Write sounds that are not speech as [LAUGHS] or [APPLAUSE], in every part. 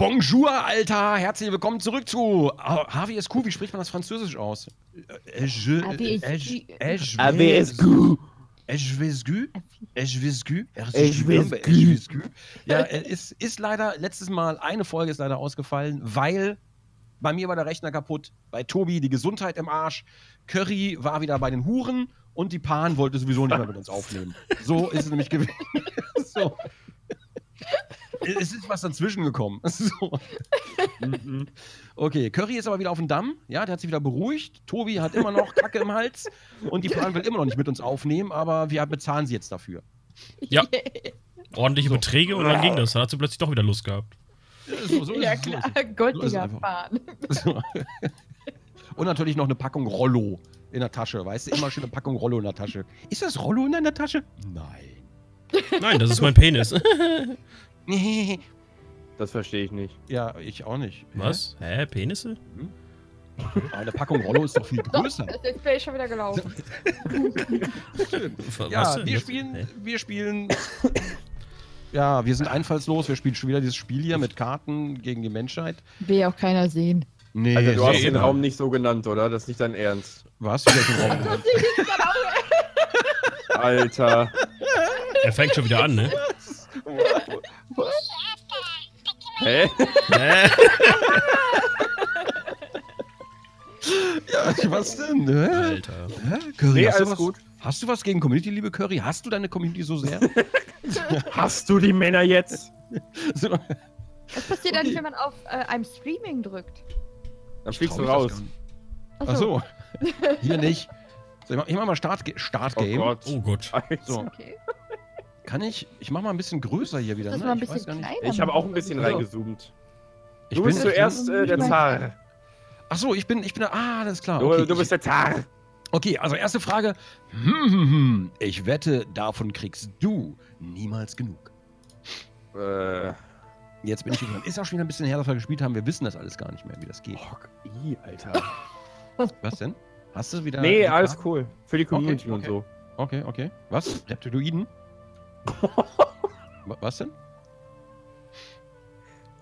Bonjour, Alter! Herzlich willkommen zurück zu HWSQ. Wie spricht man das Französisch aus? Äh, HWSQ. äh? HWSQ? HWSQ. HWSQ. Ja, äh, ist, ist leider, letztes Mal, eine Folge ist leider ausgefallen, weil bei mir war der Rechner kaputt, bei Tobi die Gesundheit im Arsch, Curry war wieder bei den Huren und die Pan wollte sowieso nicht mehr mit uns aufnehmen. So ist es nämlich gewesen. [LAUGHS] so. [LAUGHS] Es ist was dazwischen gekommen. [LAUGHS] So. Mhm. Okay, Curry ist aber wieder auf dem Damm. Ja, der hat sich wieder beruhigt. Tobi hat immer noch Kacke im Hals. Und die Pan will immer noch nicht mit uns aufnehmen, aber wir bezahlen sie jetzt dafür. Ja. [LAUGHS] Ordentliche So. Beträge und dann ging das. Dann hat sie plötzlich doch wieder Lust gehabt. So, so ist ja es, so klar. Golddinger einfach. fahren. So. Und natürlich noch eine Packung Rollo in der Tasche. Weißt du, immer schön eine Packung Rollo in der Tasche. Ist das Rollo in deiner Tasche? Nein. Nein, das ist mein Penis. [LAUGHS] Das verstehe ich nicht. ja, ich auch nicht. Was? Hä? Penisse? Aber eine Packung Rollo ist doch viel Doch, größer. das ist Play schon wieder gelaufen. [LAUGHS] Ja, wir spielen, Hä? wir spielen. Ja, wir sind einfallslos. Wir spielen schon wieder dieses Spiel hier mit Karten gegen die Menschheit. Will ja auch keiner sehen. Nee, Also du hast nee, den nein. Raum nicht so genannt, oder? Das ist nicht dein Ernst. Was? Welchen Raum? [LAUGHS] Alter. Er fängt schon wieder an, ne? Hä? Hä? [LAUGHS] ja, was denn? Hä? Alter. Hä? Curry, Nee, hast du was, gut. Hast du was gegen Community, liebe Curry? Hast du deine Community so sehr? [LAUGHS] Hast du die Männer jetzt? so, Was passiert Okay. eigentlich, wenn man auf äh, einem Streaming drückt? Dann fliegst du raus. Ach so. Hier nicht. So, ich mach, ich mach mal Start, Oh Startgame. Gott. Oh Gott. Alter. So. Okay. Kann ich? Ich mach mal ein bisschen größer hier wieder. Ne? Ich weiß gar nicht. Ich habe auch ein bisschen Also, reingezoomt. Ich Du bin, bist zuerst äh, der Zar. Ach so, ich bin, ich bin. Ah, alles klar. Du, Okay, du bist der Zar. okay, also erste Frage. Hm, hm, hm. Ich wette, davon kriegst du niemals genug. Äh. Jetzt bin ich gespannt. Ist auch schon wieder ein bisschen her, dass wir gespielt haben. Wir wissen das alles gar nicht mehr, wie das geht. Oh, i, Alter. [LAUGHS] Was denn? Hast du wieder. Nee, alles cool. Für die Community Okay, und so. Okay, okay. Was? Reptiloiden? Wa- Was denn?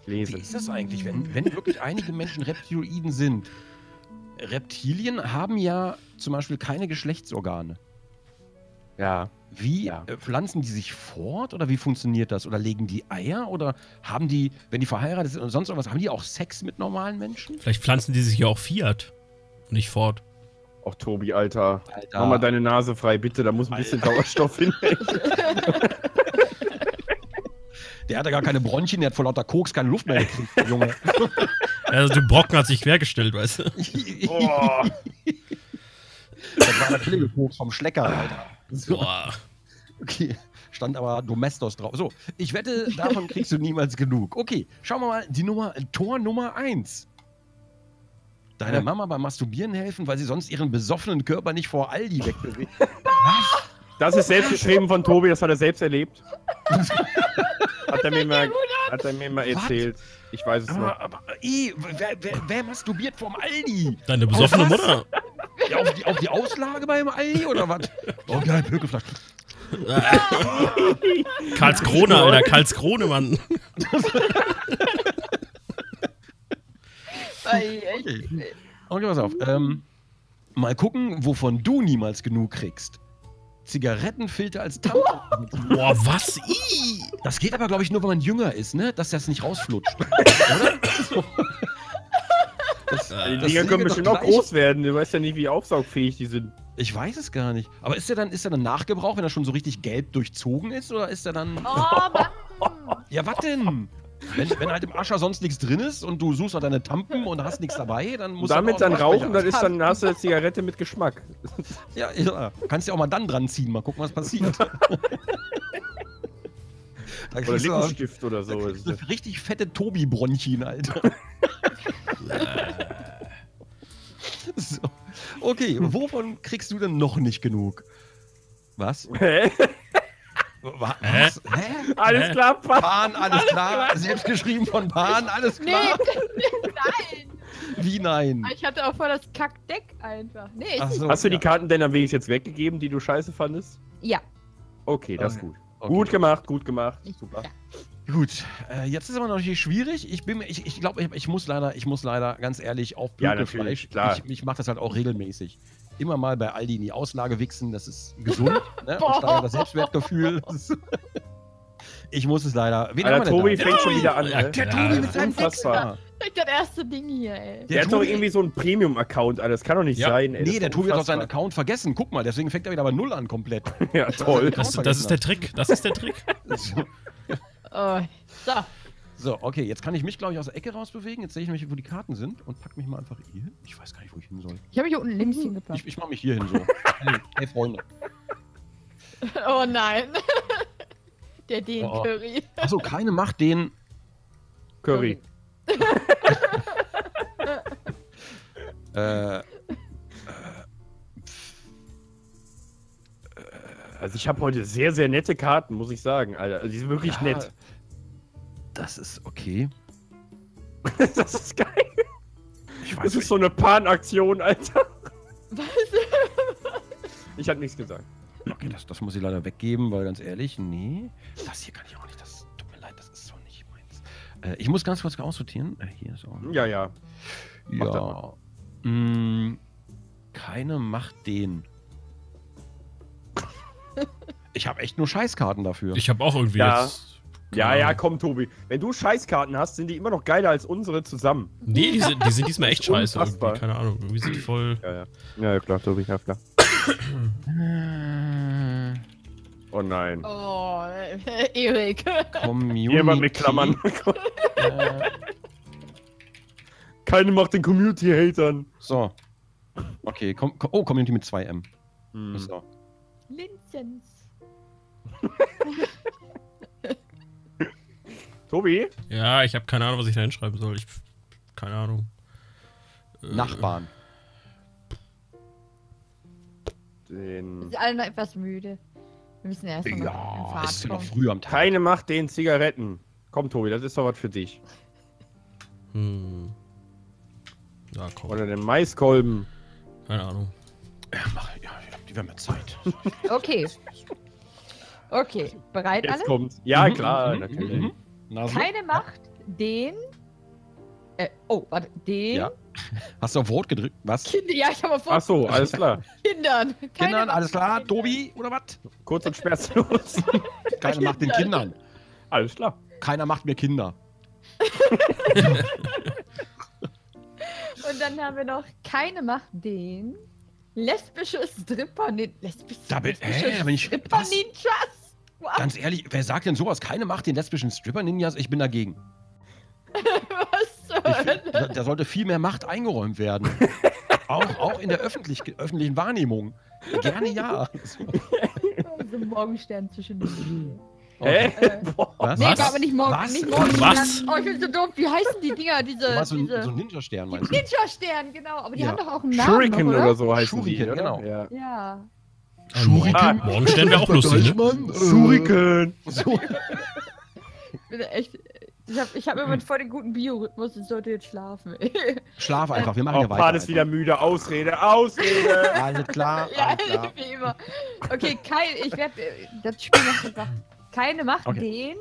Ich lese. Wie ist das eigentlich, wenn, wenn wirklich einige Menschen Reptiloiden sind? Reptilien haben ja zum Beispiel keine Geschlechtsorgane. Ja. Wie Ja. äh, pflanzen die sich fort oder wie funktioniert das? Oder legen die Eier oder haben die, wenn die verheiratet sind und sonst irgendwas, haben die auch Sex mit normalen Menschen? Vielleicht pflanzen die sich ja auch Fiat. Und nicht fort. Auch Tobi, Alter. Alter. Mach mal deine Nase frei, bitte. Da muss ein bisschen Sauerstoff hin. [LAUGHS] Der hatte gar keine Bronchien, der hat vor lauter Koks keine Luft mehr gekriegt, Junge. [LAUGHS] Also der Brocken hat sich quergestellt, weißt du? Boah. Das war der billige Koks vom Schlecker, Alter. So. Boah. Okay, stand aber Domestos drauf. So, ich wette, davon kriegst du niemals genug. Okay, schauen wir mal, die Nummer, Tor Nummer 1. Deiner Ja. Mama beim Masturbieren helfen, weil sie sonst ihren besoffenen Körper nicht vor Aldi [LAUGHS] wegbewegt. Das ist selbst geschrieben von Tobi, das hat er selbst erlebt. [LAUGHS] hat er mir mal, hat er mir mal Was? erzählt. Ich weiß es aber, noch. aber, ey, wer, wer, wer masturbiert vorm Aldi? Deine besoffene was? Mutter. Ja, auf, die, auf die Auslage beim Aldi oder was? [LAUGHS] Oh geil, Pökelflasch. Karlskrone, Alter. Karlskrone, Mann. [LAUGHS] Okay. Okay, pass auf. Ähm, mal gucken, wovon du niemals genug kriegst. Zigarettenfilter als Tampon. [LAUGHS] Boah, was? Ih. Das geht aber, glaube ich, nur, wenn man jünger ist, ne? Dass das nicht rausflutscht. [LAUGHS] Oder? So. Das, Die Äh, Dinger können bestimmt auch groß werden. Du weißt ja nicht, wie aufsaugfähig die sind. Ich weiß es gar nicht. Aber ist der dann, ist der dann Nachgebrauch, wenn er schon so richtig gelb durchzogen ist? Oder ist der dann. Oh, Mann. Ja, was denn? Wenn, wenn halt im Ascher sonst nichts drin ist und du suchst nach deine Tampen und hast nichts dabei, dann musst du. damit dann auch rauchen, dann ist dann hast du eine Zigarette mit Geschmack. [LAUGHS] Ja, ja. Kannst ja auch mal dann dran ziehen, mal gucken, was passiert. [LAUGHS] da Oder Lippenstift oder so. richtig fette Tobi-Bronchien, Alter. [LAUGHS] so. Okay, wovon kriegst du denn noch nicht genug? Was? Hä? Was? Hä? Alles Hä? klar, Papa. Pan, alles klar. Selbst geschrieben von Pan, alles [LAUGHS] Nee, klar. nein. Wie nein? Ich hatte auch voll das Kackdeck einfach. Nee, ist nicht. so, Hast du die ja. Karten denn wenigstens jetzt weggegeben, die du scheiße fandest? Ja. Okay, das ist Okay. gut. Okay. Gut gemacht, gut gemacht. Ich- Super. ja. Gut, äh, jetzt ist aber natürlich schwierig. Ich bin mir, ich, ich glaube, ich, ich muss leider, ich muss leider ganz ehrlich auf Ja, Blökelfleisch. natürlich, klar. Ich, ich mache das halt auch regelmäßig. Immer mal bei Aldi in die Auslage wichsen, das ist gesund, [LAUGHS] ne? Und steigert das Selbstwertgefühl. Das [LAUGHS] ist- ich muss es leider. Wen Alter, Tobi da? fängt schon wieder an. Ja, ne? Der Ja, Tobi mit seinem unfassbar. Das erste Ding hier, ey. Der, hat doch Tobi- irgendwie so einen Premium-Account, Alter. Das kann doch nicht Ja. sein, ey. Nee, ist der Tobi hat doch seinen. Account vergessen. Guck mal, deswegen fängt er wieder bei Null an komplett. [LAUGHS] Ja, toll. Das, das ist der Trick. Das ist der Trick. So. Oh, so. So, okay, jetzt kann ich mich, glaube ich, aus der Ecke rausbewegen. Jetzt sehe ich nämlich, wo die Karten sind und pack mich mal einfach hier hin. Ich weiß gar nicht, wo ich hin soll. Ich habe mich hier unten links hingepackt. Ich, ich mache mich hier hin so. [LAUGHS] hey, hey, Freunde. [LAUGHS] Oh nein. [LAUGHS] Der den Oh. Curry. Achso, keine Macht den. Curry. Äh, Also ich habe heute sehr, sehr nette Karten, muss ich sagen, Alter. Also die sind wirklich Ja. nett. Das ist okay. [LAUGHS] Das ist geil. Ich Das weiß ist so eine Pan-Aktion, Alter. Was? Ich hab nichts gesagt. Okay, das, das muss ich leider weggeben, weil ganz ehrlich, nee. Das hier kann ich auch nicht. Das tut mir leid, das ist so nicht meins. Äh, ich muss ganz kurz aussortieren. Äh, hier ist auch. Ja, ja. das Ja. Mm, keine Macht den. [LAUGHS] Ich habe echt nur Scheißkarten dafür. Ich habe auch irgendwie Ja. jetzt. Ja, ja, Ahnung. komm, Tobi. Wenn du Scheißkarten hast, sind die immer noch geiler als unsere zusammen. Nee, die sind, die sind diesmal echt [LAUGHS] scheiße. Unfassbar. Irgendwie. Keine Ahnung. Irgendwie sind die voll. Ja, ja. Ja, ja, klar, Tobi, ja, klar. [COUGHS] Oh nein. Oh, [LAUGHS] Erik. Community. Mal mit Klammern. [LAUGHS] Keine macht den Community-Hatern. so. Okay, com oh, Community mit 2M. Hm. So. Linzens. Tobi? Ja, ich habe keine Ahnung, was ich da hinschreiben soll. Ich. Keine Ahnung. Äh, Nachbarn. Wir Den... sind alle noch etwas müde. Wir müssen erst mal Ja, Fahrt es ist ja noch früh am Tag. Keine macht den Zigaretten. Komm, Tobi, das ist doch was für dich. Hm. Ja, komm. Oder den Maiskolben. Keine Ahnung. Ja, mach, ja, ja, die werden mir Zeit. [LAUGHS] Okay. Okay, bereit Jetzt alle? kommt's. Ja, Mhm, klar, mhm, natürlich. Na so. Keine Macht den. Äh, oh, warte, den. Ja. [LAUGHS] Hast du auf Rot gedrückt? Was? Kinder, ja, ich habe vor Ach so, alles klar. [LAUGHS] Kindern. Keine Kindern, Macht alles klar? Tobi, oder was? Kurz und schmerzlos. [LAUGHS] Keiner macht den Kindern. alles klar. Keiner macht mir Kinder. Und dann haben wir noch keine Macht den. Lesbische Stripper. nin- Lesbische, Da bin- was? Wow, Ganz ehrlich, wer sagt denn sowas? Keine macht den lesbischen Stripper-Ninjas? Ich bin dagegen. [LAUGHS] was zur Ich find, da, Hölle? da sollte viel mehr Macht eingeräumt werden. [LAUGHS] auch, auch in der öffentlich, öffentlichen Wahrnehmung. Gerne ja. So Morgenstern zwischen den [LAUGHS] Hä? Äh. Was? Nee, Was? aber nicht morgen. Was? Nicht morgen. Was? Oh, ich bin so doof. Wie heißen die Dinger? Diese. Du meinst so, ein- diese so ein Ninja-Stern, meinst du? Ninja-Stern, genau. Aber die Ja. haben doch auch einen Namen. Shuriken noch, oder? oder so heißen die, Shuriken, oder? genau. Ja. Ja. Ah, morgen, Ah. Morgenstern wäre auch lustig, ne? Shuriken. So. Ich bin echt. Ich habe ich hab immer voll den guten Biorhythmus. Ich sollte jetzt schlafen. [LAUGHS] Schlaf einfach, wir machen Oh, ja weiter. Pan ist wieder müde. Ausrede, Ausrede. [LAUGHS] Alles klar, [LAUGHS] ja, alles klar. wie immer. Okay, kein. Ich werde das Spiel noch gesagt. Keine Macht Okay. den.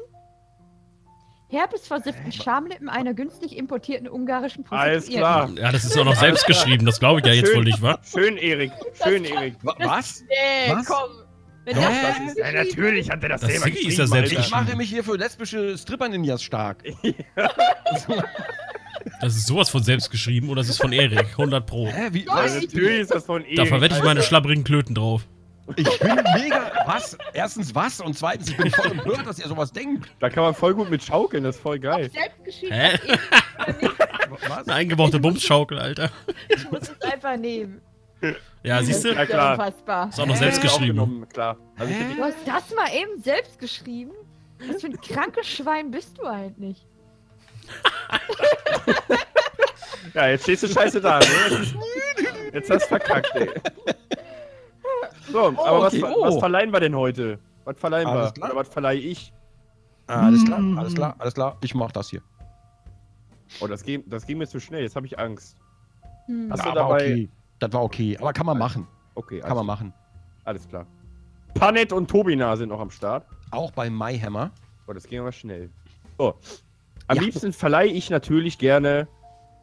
Herpesversifften Schamlippen einer günstig importierten ungarischen Alles Prostituierten. klar. Ja, das ist auch noch selbst geschrieben. Das glaube ich ja jetzt Schön. wohl nicht, wa? Schön, Erik. Schön, Erik. Wa- Was? Nee, Was? komm. Wenn Hä? das, Das ist, ja, natürlich hat er das, Das selber Siggi ist geschrieben, ja selbst. Ich mache mich hier für lesbische Stripper-Ninjas stark. [LAUGHS] [LAUGHS] Das ist sowas von selbst geschrieben oder das ist von Erik. 100 Pro. Hä, wie? Ja, natürlich ist das von Erik. Da verwette ich meine schlabbrigen Klöten drauf. Ich bin mega. Was? Erstens was? Und zweitens, ich bin voll empört, dass ihr sowas denkt. Da kann man voll gut mit schaukeln, das ist voll geil. selbst geschrieben Hä? Was? Eine eingebaute Bumsschaukel, Alter. Ich muss es einfach nehmen. Ja, siehst du? Ja, klar. Unfassbar. Ist auch noch selbst geschrieben. Klar. Also Du hast das mal eben selbst geschrieben? Was für ein krankes Schwein bist du eigentlich? ja, jetzt stehst du scheiße da, ne? Jetzt, jetzt hast du verkackt, ey. So, aber okay, was, oh. was verleihen wir denn heute? Was verleihen Alles wir? klar. Oder was verleihe ich? Ah, alles klar, alles klar, alles klar. Ich mach das hier. Oh, das ging, das ging mir zu schnell, jetzt habe ich Angst. Hm. Hast Ja, du war dabei- okay. Das war okay. Aber kann man machen. Okay, Kann alles, man machen. alles klar. Panett und Tobina sind noch am Start. Auch bei MyHammer. Oh, das ging aber schnell. So. Am Ja. liebsten verleihe ich natürlich gerne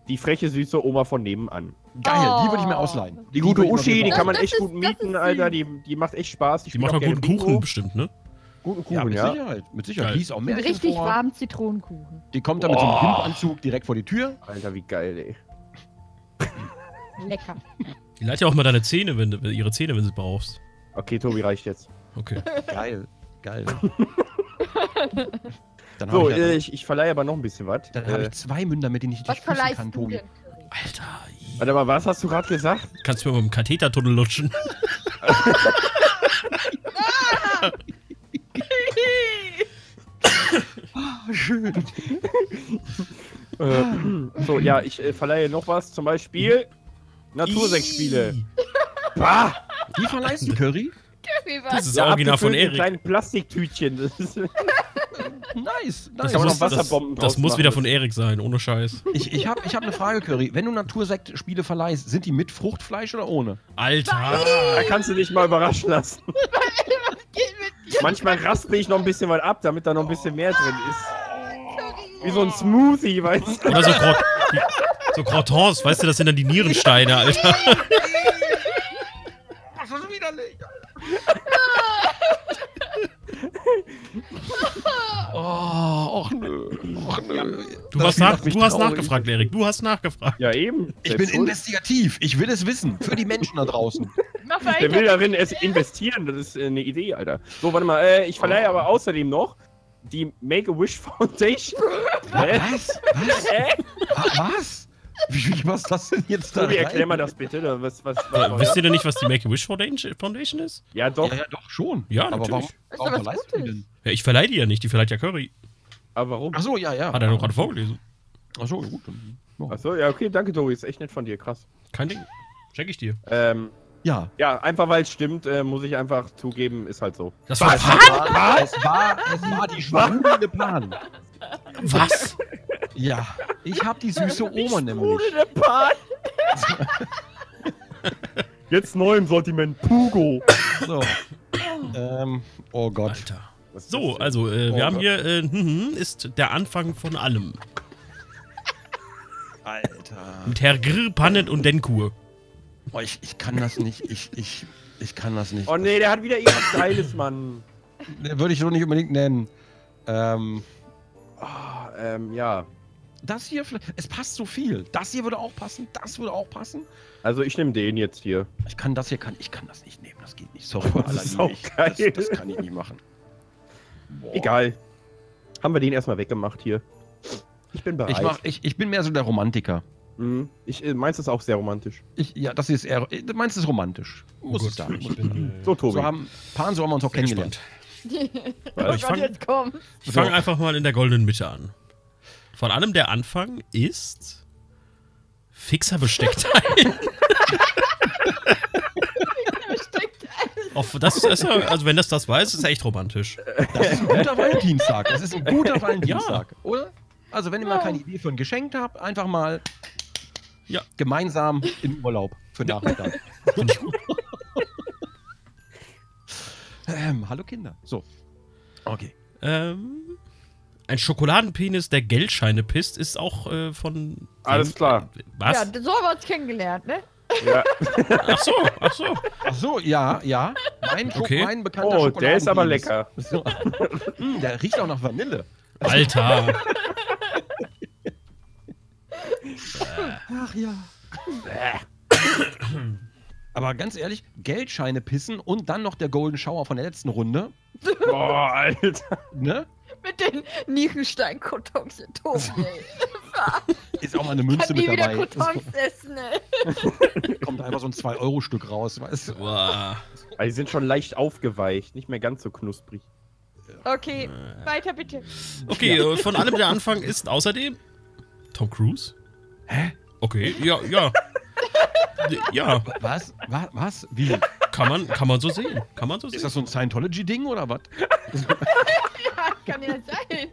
die freche, süße Oma von nebenan. Geil, die würde ich mir Oh. ausleihen. Die gute ich mir Uschi, die kann man echt ist- gut mieten, Alter. Die, die macht echt Spaß. Die spielt macht auch guten Bingo. Kuchen bestimmt, ne? Guten Ja, Kuchen, mit ja. Sicherheit. Mit Sicherheit. Die ist auch Mit Märchen richtig vor. warmen Zitronenkuchen. Die kommt da mit so einem Oh. Gimpanzug direkt vor die Tür. Alter, wie geil, ey. [LAUGHS] Lecker. Die leitet ja auch mal deine Zähne, wenn du ihre Zähne, wenn du sie brauchst. Okay, Tobi, reicht jetzt. Okay. [LAUGHS] Geil. Geil. [LAUGHS] Dann So, habe ich, ja- äh, ich, ich verleihe aber noch ein bisschen was. dann Äh, ich zwei Münder, mit denen ich dich küssen kann, Tobi. Alter, warte mal, was hast du gerade gesagt? kannst du mir mit dem Kathetertunnel lutschen? [LAUGHS] Schön. Äh, so, ja, ich äh, verleihe noch was. Zum Beispiel Natursekt-Spiele. Bah! Die verleihst du, Curry? Curry Das was? ist Ja, original von Erik. kleinen Plastiktütchen. Das ist, [LAUGHS] Nice. Das, nice. kann man muss, noch das, das muss wieder von Erik sein, ohne Scheiß. Ich, ich habe ich hab eine Frage, Curry. Wenn du Natursekt-Spiele verleihst, sind die mit Fruchtfleisch oder ohne? Alter! da kannst du dich mal überraschen lassen. [LAUGHS] Manchmal raspel ich noch ein bisschen was ab, damit da noch ein bisschen mehr drin ist. Wie so ein Smoothie, weißt du? Oder so, Crot so Crotons, weißt du, das sind dann die Nierensteine, Alter. [LAUGHS] Das ist widerlich. [LAUGHS] Oh, och nö. Och nö. Du Das hast, nach, du hast nachgefragt, Erik. Du hast nachgefragt. Ja, eben. Ich Selbst bin investigativ. Ich will es wissen. Für die Menschen da draußen. [LAUGHS] Mach Der will darin es investieren, das ist äh, eine Idee, Alter. So, warte mal, äh, ich verleihe aber außerdem noch die Make-A-Wish Foundation. [LAUGHS] Was? Was? Hä? Wa- Was? Wie, was ist das denn jetzt da? Tobi, erklär mal das bitte. da, Was, was, Äh, was wisst ihr denn nicht, was die Make-A-Wish Foundation Foundation ist? Ja, doch. Ja, ja, doch, schon. Ja, aber warum, natürlich. Warum doch was verleihst du die Gutes. denn? Ja, ich verleihe die ja nicht, die verleiht ja Curry. Aber warum? Ach so, ja, ja. Hat er doch gerade vorgelesen. Ach so, gut. ja. Achso, ja, okay, danke, Tobi. Ist echt nett von dir, krass. Kein Ding. Check ich dir. Ähm, Ja. ja, einfach weil es stimmt, äh, muss ich einfach zugeben, ist halt so. Das war Es war, es war, es war die schwurbelnde Plan. was? Ja. Ich hab die süße [LAUGHS] Oma nämlich. der Part. [LAUGHS] Jetzt neu im Sortiment Pugo. So. Ähm, oh Gott. Alter. So, also, äh, wir Oh haben Gott. hier, äh, hm, ist der Anfang von allem. Alter. Mit Herr Grr, Pannet und Denkur. Oh, ich, ich kann das nicht. Ich, ich, ich kann das nicht. Oh nee, der hat wieder irgendwas Geiles, Mann. [LAUGHS] Würde ich so nicht unbedingt nennen. Ähm, Ah, ähm, ja. Das hier, vielleicht- es passt so viel. Das hier würde auch passen. Das würde auch passen. Also ich nehme den jetzt hier. Ich kann das hier, kann, ich kann das nicht nehmen. Das geht nicht. Sorry, Das ist auch Ich- geil. Das, das kann ich nicht machen. Boah. [LAUGHS] Egal. Haben wir den erstmal weggemacht hier. Ich bin bereit. Ich, mach, ich, ich bin mehr so der Romantiker. Mhm. Ich, äh, meins ist auch sehr romantisch. Ich, ja, das hier ist eher. äh, Meins ist romantisch. Muss Oh ich sagen. ich bin, äh, So, Tobi. So haben Pan so haben wir uns auch kennengelernt. [LAUGHS] Oh ich Gott, fang- jetzt komm. Ich So. fange einfach mal in der goldenen Mitte an. Vor allem der Anfang ist fixer Besteckteil. Steckt alles. Auf das ist, ja- also wenn das das weiß, ist echt romantisch. Das ist ein guter Valentinstag. Das ist ein guter Valentinstag, oder? Also, wenn ihr mal keine Idee für ein Geschenk habt, einfach mal Ja. gemeinsam in Urlaub für Nachmittag. Ähm, hallo Kinder. So. Okay. Ähm, ein Schokoladenpenis, der Geldscheine pisst, ist auch äh, von. Alles klar. Was? Ja, so haben wir uns kennengelernt, ne? Ja. Ach so, ach so. Ach so, ja, ja. Mein, Okay. mein bekannter Oh, der ist aber lecker. So. Mm, der riecht auch nach Vanille. Alter. Ach ja. Aber ganz ehrlich, Geldscheine pissen und dann noch der Golden Shower von der letzten Runde. Boah, Alter. Ne? Mit den Nierenstein-Kartons in Tobi, ey. Ist auch mal eine Münze mit wieder dabei. Kartons essen, ey. [LAUGHS] Kommt einfach so ein 2-Euro-Stück raus, weißt du? Boah. Also, die sind schon leicht aufgeweicht, nicht mehr ganz so knusprig. Okay, weiter bitte. Okay, äh, von allem der Anfang ist außerdem Tom Cruise. Hä? Okay, ja, ja. [LAUGHS] Ja, Was? Was? Was? Wie? Kann man, kann man so sehen. Kann man so Ist sehen. das so ein Scientology-Ding oder was? [LAUGHS] Ja, kann ja sein.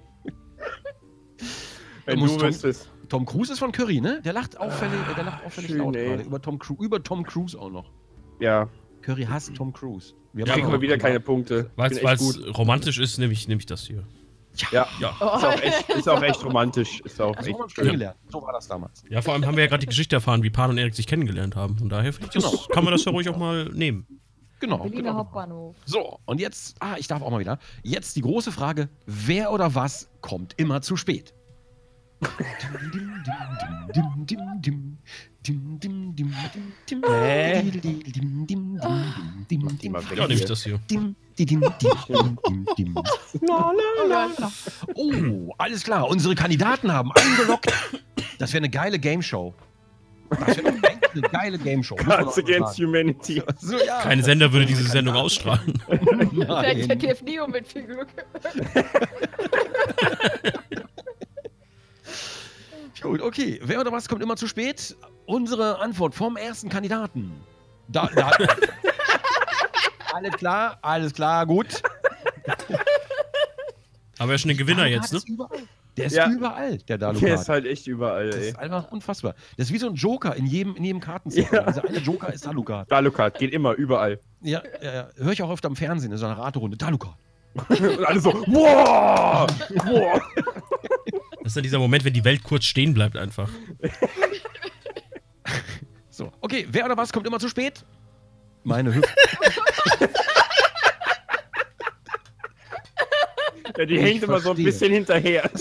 Wenn du Tom- wüsstest. Tom Cruise ist von Curry, ne? Der lacht auffällig, der lacht auffällig schön, laut ey. gerade. Über Tom, über Tom Cruise auch noch. Ja, Curry hasst Tom Cruise. Wir Ja, kriegen auch- wieder keine Punkte. Weil es romantisch ist, nehme ich, nehm ich das hier. Ja, Ja. Oh. ist auch echt, ist auch echt romantisch. Ist auch Also echt uns kennengelernt. So war das damals. Ja, vor allem haben wir ja gerade die Geschichte erfahren, wie Pan und Erik sich kennengelernt haben. Von daher ich, das, Genau. kann man das ja ruhig auch mal nehmen. Genau. Berliner genau. Hauptbahnhof. So, und jetzt, ah, ich darf auch mal wieder. Jetzt die große Frage: Wer oder was kommt immer zu spät? Hä? Ja, nehme ich das hier. Oh, alles klar. Unsere Kandidaten haben angelockt. Das wäre eine geile Game Show. Das wäre eine, geile Game Show. Cards Against sagen. Humanity. So, ja. Kein Sender würde diese Sendung ausstrahlen. Vielleicht Nein. ZDF Neo mit viel Glück. Gut, okay. Wer oder was kommt immer zu spät? Unsere Antwort vom ersten Kandidaten. Da, da. [LAUGHS] alles klar, alles klar, gut. Aber er ist schon ein Gewinner Dalukat jetzt, ne? ist überall. Der ist Ja. überall, der Dalukat. Der ist halt echt überall, das ey. ist einfach unfassbar. Das ist wie so ein Joker in jedem, in jedem Kartenset. Ja. Dieser eine Joker ist Dalukat. Dalukat, geht immer, überall. Ja, ja, ja. Höre ich auch oft am Fernsehen in so einer Raterunde. Dalukat. Und [LAUGHS] alle so, wow! wow. [LAUGHS] Das ist dann dieser Moment, wenn die Welt kurz stehen bleibt einfach. [LAUGHS] So, okay. Wer oder was kommt immer zu spät? Meine Hüfte. [LAUGHS] Ja, die Ich hängt immer so ein verstehe. bisschen hinterher. [LAUGHS]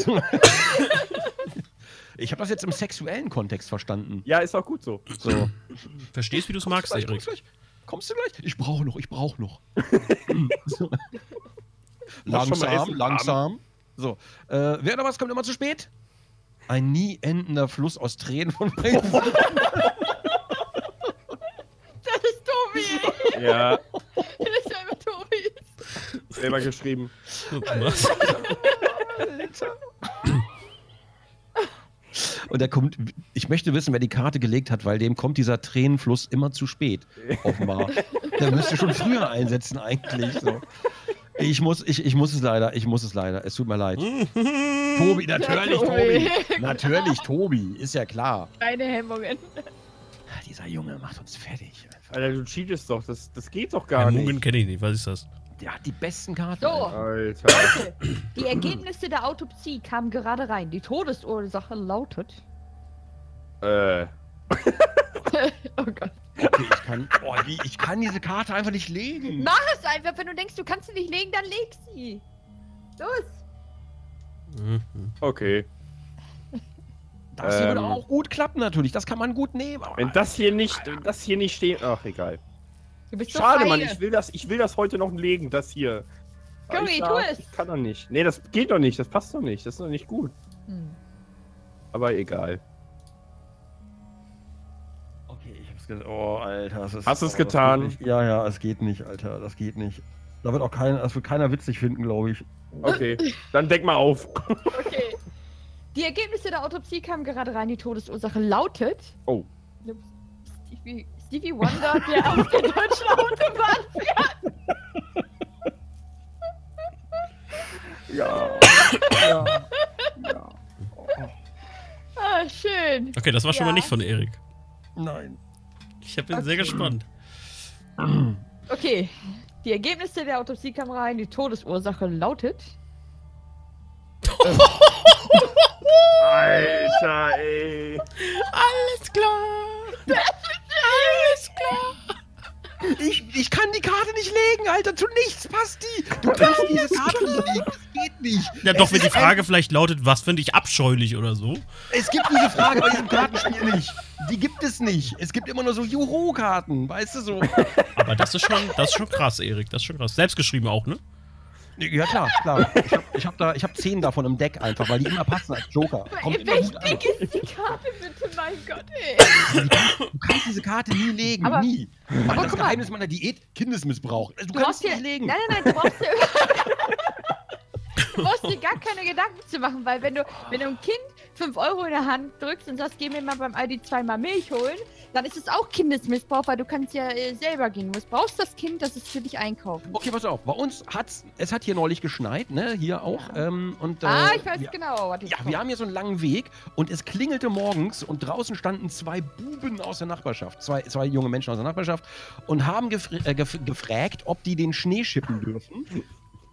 Ich habe das jetzt im sexuellen Kontext verstanden. Ja, ist auch gut so. So. Verstehst, wie du es magst, Gleich, Erik? kommst, du gleich? kommst du gleich? Ich brauche noch, ich brauche noch. so. Langsam, langsam. So. Äh, wer oder was kommt immer zu spät? Ein nie endender Fluss aus Tränen von [LAUGHS] Weißen. Das ist Tobi. Ja, Das ist einfach Tobi. selber geschrieben. Was? Und er kommt, ich möchte wissen, wer die Karte gelegt hat, weil dem kommt dieser Tränenfluss immer zu spät, offenbar. [LAUGHS] Der müsste schon früher einsetzen, eigentlich. So. Ich muss, ich, ich muss es leider, ich muss es leider. Es tut mir leid. [LAUGHS] Tobi, natürlich Tobi. Tobi. [LAUGHS] Natürlich Tobi, ist ja klar. Keine Hemmungen. Dieser Junge macht uns fertig. Einfach. Alter, du cheatest doch. Das, das geht doch gar Mugen nicht. kenne ich nicht, was ist das? Der hat die besten Karten. So. Alter. Alter. [COUGHS] Die Ergebnisse der Autopsie kamen gerade rein. Die Todesursache lautet. Äh. [LAUGHS] oh Gott. Okay, ich, kann, oh, wie, ich kann diese Karte einfach nicht legen. Mach es einfach, wenn du denkst, du kannst sie nicht legen, dann leg sie. Los. Mhm. Okay. Das hier würde Ähm. auch gut klappen, natürlich. Das kann man gut nehmen. Aber Wenn das hier nicht, wenn das hier nicht steht. Ach, egal. Du bist so Schade. Mann. Ich will das, ich will das heute noch legen, das hier. Curry, ich tu es. Ich kann doch nicht. Nee, das geht doch nicht. Das passt doch nicht. Das ist doch nicht gut. Hm. Aber egal. Oh, Alter. Das ist, Hast du's oh, das getan? nicht. Ja, ja, es geht nicht, Alter. Das geht nicht. Da wird auch kein, das wird keiner witzig finden, glaube ich. Okay. Dann deck mal auf. Okay. Die Ergebnisse der Autopsie kamen gerade rein. Die Todesursache lautet. Oh. Stevie, Stevie Wonder, der auf der deutschen Autobahn fährt. Ja. ja. ja. Ah, schön. Okay, das war schon Ja. mal nicht von Erik. Nein. Ich bin Okay. sehr gespannt. [CLEARS THROAT] Okay. Die Ergebnisse der Autopsie kamen rein. Die Todesursache lautet. Alter, ey. Alles klar. Alles klar. Ich, ich kann die Karte nicht legen, Alter. Zu nichts passt die. Du kannst diese Karte nicht legen. Das geht nicht. Ja, doch, Es wenn die Frage vielleicht lautet, was finde ich abscheulich oder so. Es gibt diese Frage bei diesem Kartenspiel nicht. Die gibt es nicht. Es gibt immer nur so Juhu-Karten, weißt du so. Aber das ist schon, das ist schon krass, Erik. Das ist schon krass. Selbstgeschrieben auch, ne? Ja, klar, klar. Ich hab, ich hab, da, ich hab zehn davon im Deck einfach, weil die immer passen als Joker. Kommt an. dick ist die Karte bitte? Mein Gott, ey. Du kannst diese Karte nie legen, Aber- nie. Aber das guck mal. Geheimnis meiner Diät Kindesmissbrauch. Du, Du kannst dir. nicht legen. Nein, nein, nein, du brauchst dir. [LAUGHS] du brauchst dir gar keine Gedanken zu machen, weil wenn du, wenn du einem Kind 5 Euro in der Hand drückst und sagst, geh mir mal beim Aldi zweimal Milch holen, dann ist es auch Kindesmissbrauch, weil du kannst ja äh, selber gehen. Du brauchst das Kind, das es für dich einkaufen. Okay, pass auf. Bei uns hat's, es hat hier neulich geschneit, ne? Hier auch. Ähm, und, äh, ah, ich weiß wir, genau, Ja, jetzt wir haben hier so einen langen Weg und es klingelte morgens und draußen standen zwei Buben aus der Nachbarschaft, zwei, zwei junge Menschen aus der Nachbarschaft und haben gefr äh, gef gefragt, ob die den Schnee schippen dürfen.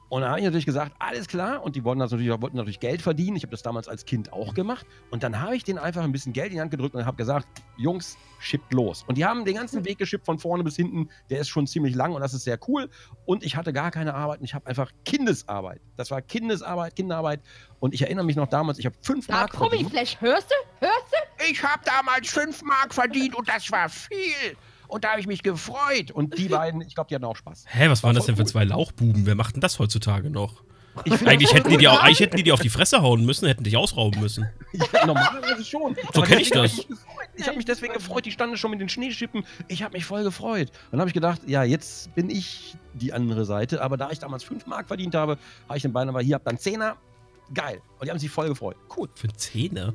Und da habe ich natürlich gesagt, alles klar. Und die wollten, das natürlich, wollten natürlich Geld verdienen. Ich habe das damals als Kind auch gemacht. Und dann habe ich denen einfach ein bisschen Geld in die Hand gedrückt und habe gesagt, Jungs, schippt los. Und die haben den ganzen Weg geschippt von vorne bis hinten. Der ist schon ziemlich lang und das ist sehr cool. Und ich hatte gar keine Arbeit und ich habe einfach Kindesarbeit. Das war Kindesarbeit, Kinderarbeit. Und ich erinnere mich noch damals, ich habe fünf Da, Mark verdient. Promi-Flash, hörst du? Hörst du? Ich habe damals fünf Mark verdient und das war viel. Und da habe ich mich gefreut. Und die [LAUGHS] beiden, ich glaube, die hatten auch Spaß. Hä, was War waren das denn für cool. zwei Lauchbuben? Wer macht denn das heutzutage noch? Eigentlich hätten, die dir, gut. eigentlich hätten die dir auf die Fresse hauen müssen, hätten dich ausrauben müssen. [LAUGHS] Ja, normalerweise schon. So Aber kenn ich das. hab Ich, habe mich deswegen gefreut. Die standen schon mit den Schneeschippen. Ich habe mich voll gefreut. Dann habe ich gedacht, ja, jetzt bin ich die andere Seite. Aber da ich damals 5 Mark verdient habe, habe ich den beiden aber hier, hab dann Zehner. Geil. Und die haben sich voll gefreut. Cool. Für Zähne?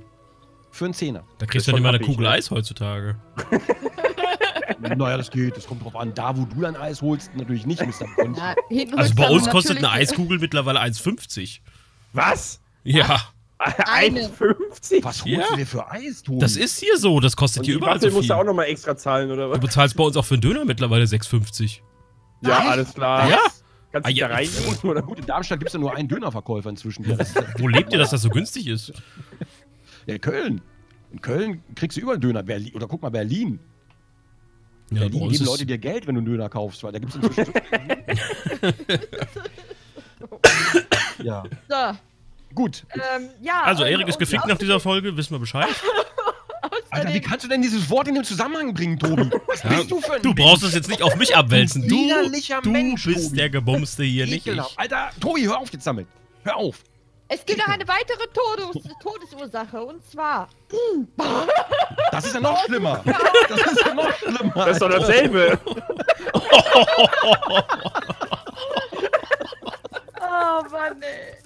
Für einen Zehner. Da kriegst du nicht schon mal eine Kugel ne? Eis heutzutage. [LAUGHS] naja, das geht. Das kommt drauf an. Da, wo du dein Eis holst, natürlich nicht. Mr. Ja, hinten Also bei du uns kostet eine Eiskugel mittlerweile 1,50. Was? Ja, Eine. 1,50? Was holst Ja. du dir für Eis, Tobi? das ist hier so. Das kostet Und hier überall Waffel so musst du auch viel. nochmal extra zahlen, oder Du was? bezahlst bei uns auch für einen Döner mittlerweile 6,50. Ja, alles klar. Ja. Kannst Ah, du ja. da reingehen, oder? Gut, in Darmstadt gibt es ja nur einen Dönerverkäufer inzwischen. Ja, Wo lebt ihr, dass das so günstig ist? ja, Köln. In Köln kriegst du überall Döner. Berlin, oder guck mal, Berlin. Ja, bei Berlin geben Leute dir Geld, wenn du einen Döner kaufst, weil da gibt es [LAUGHS] inzwischen. [LAUGHS] ja. So, Gut. ähm, ja. Also, Erik ist gefickt nach dieser Folge, wissen wir Bescheid. [LAUGHS] Alter, wie kannst du denn dieses Wort in den Zusammenhang bringen, Tobi? Was Ja, bist du für ein Du brauchst es jetzt nicht auf mich abwälzen. Du, du Mensch, bist Tobi. der Gebumste hier, nicht ich. Alter, Tobi, hör auf jetzt damit. Hör auf. Es gibt noch eine weitere Todes Todesursache und zwar. [LAUGHS] Das ist ja noch schlimmer. Das ist ja noch schlimmer. Das ist doch dasselbe. [LAUGHS] Oh Mann, ey.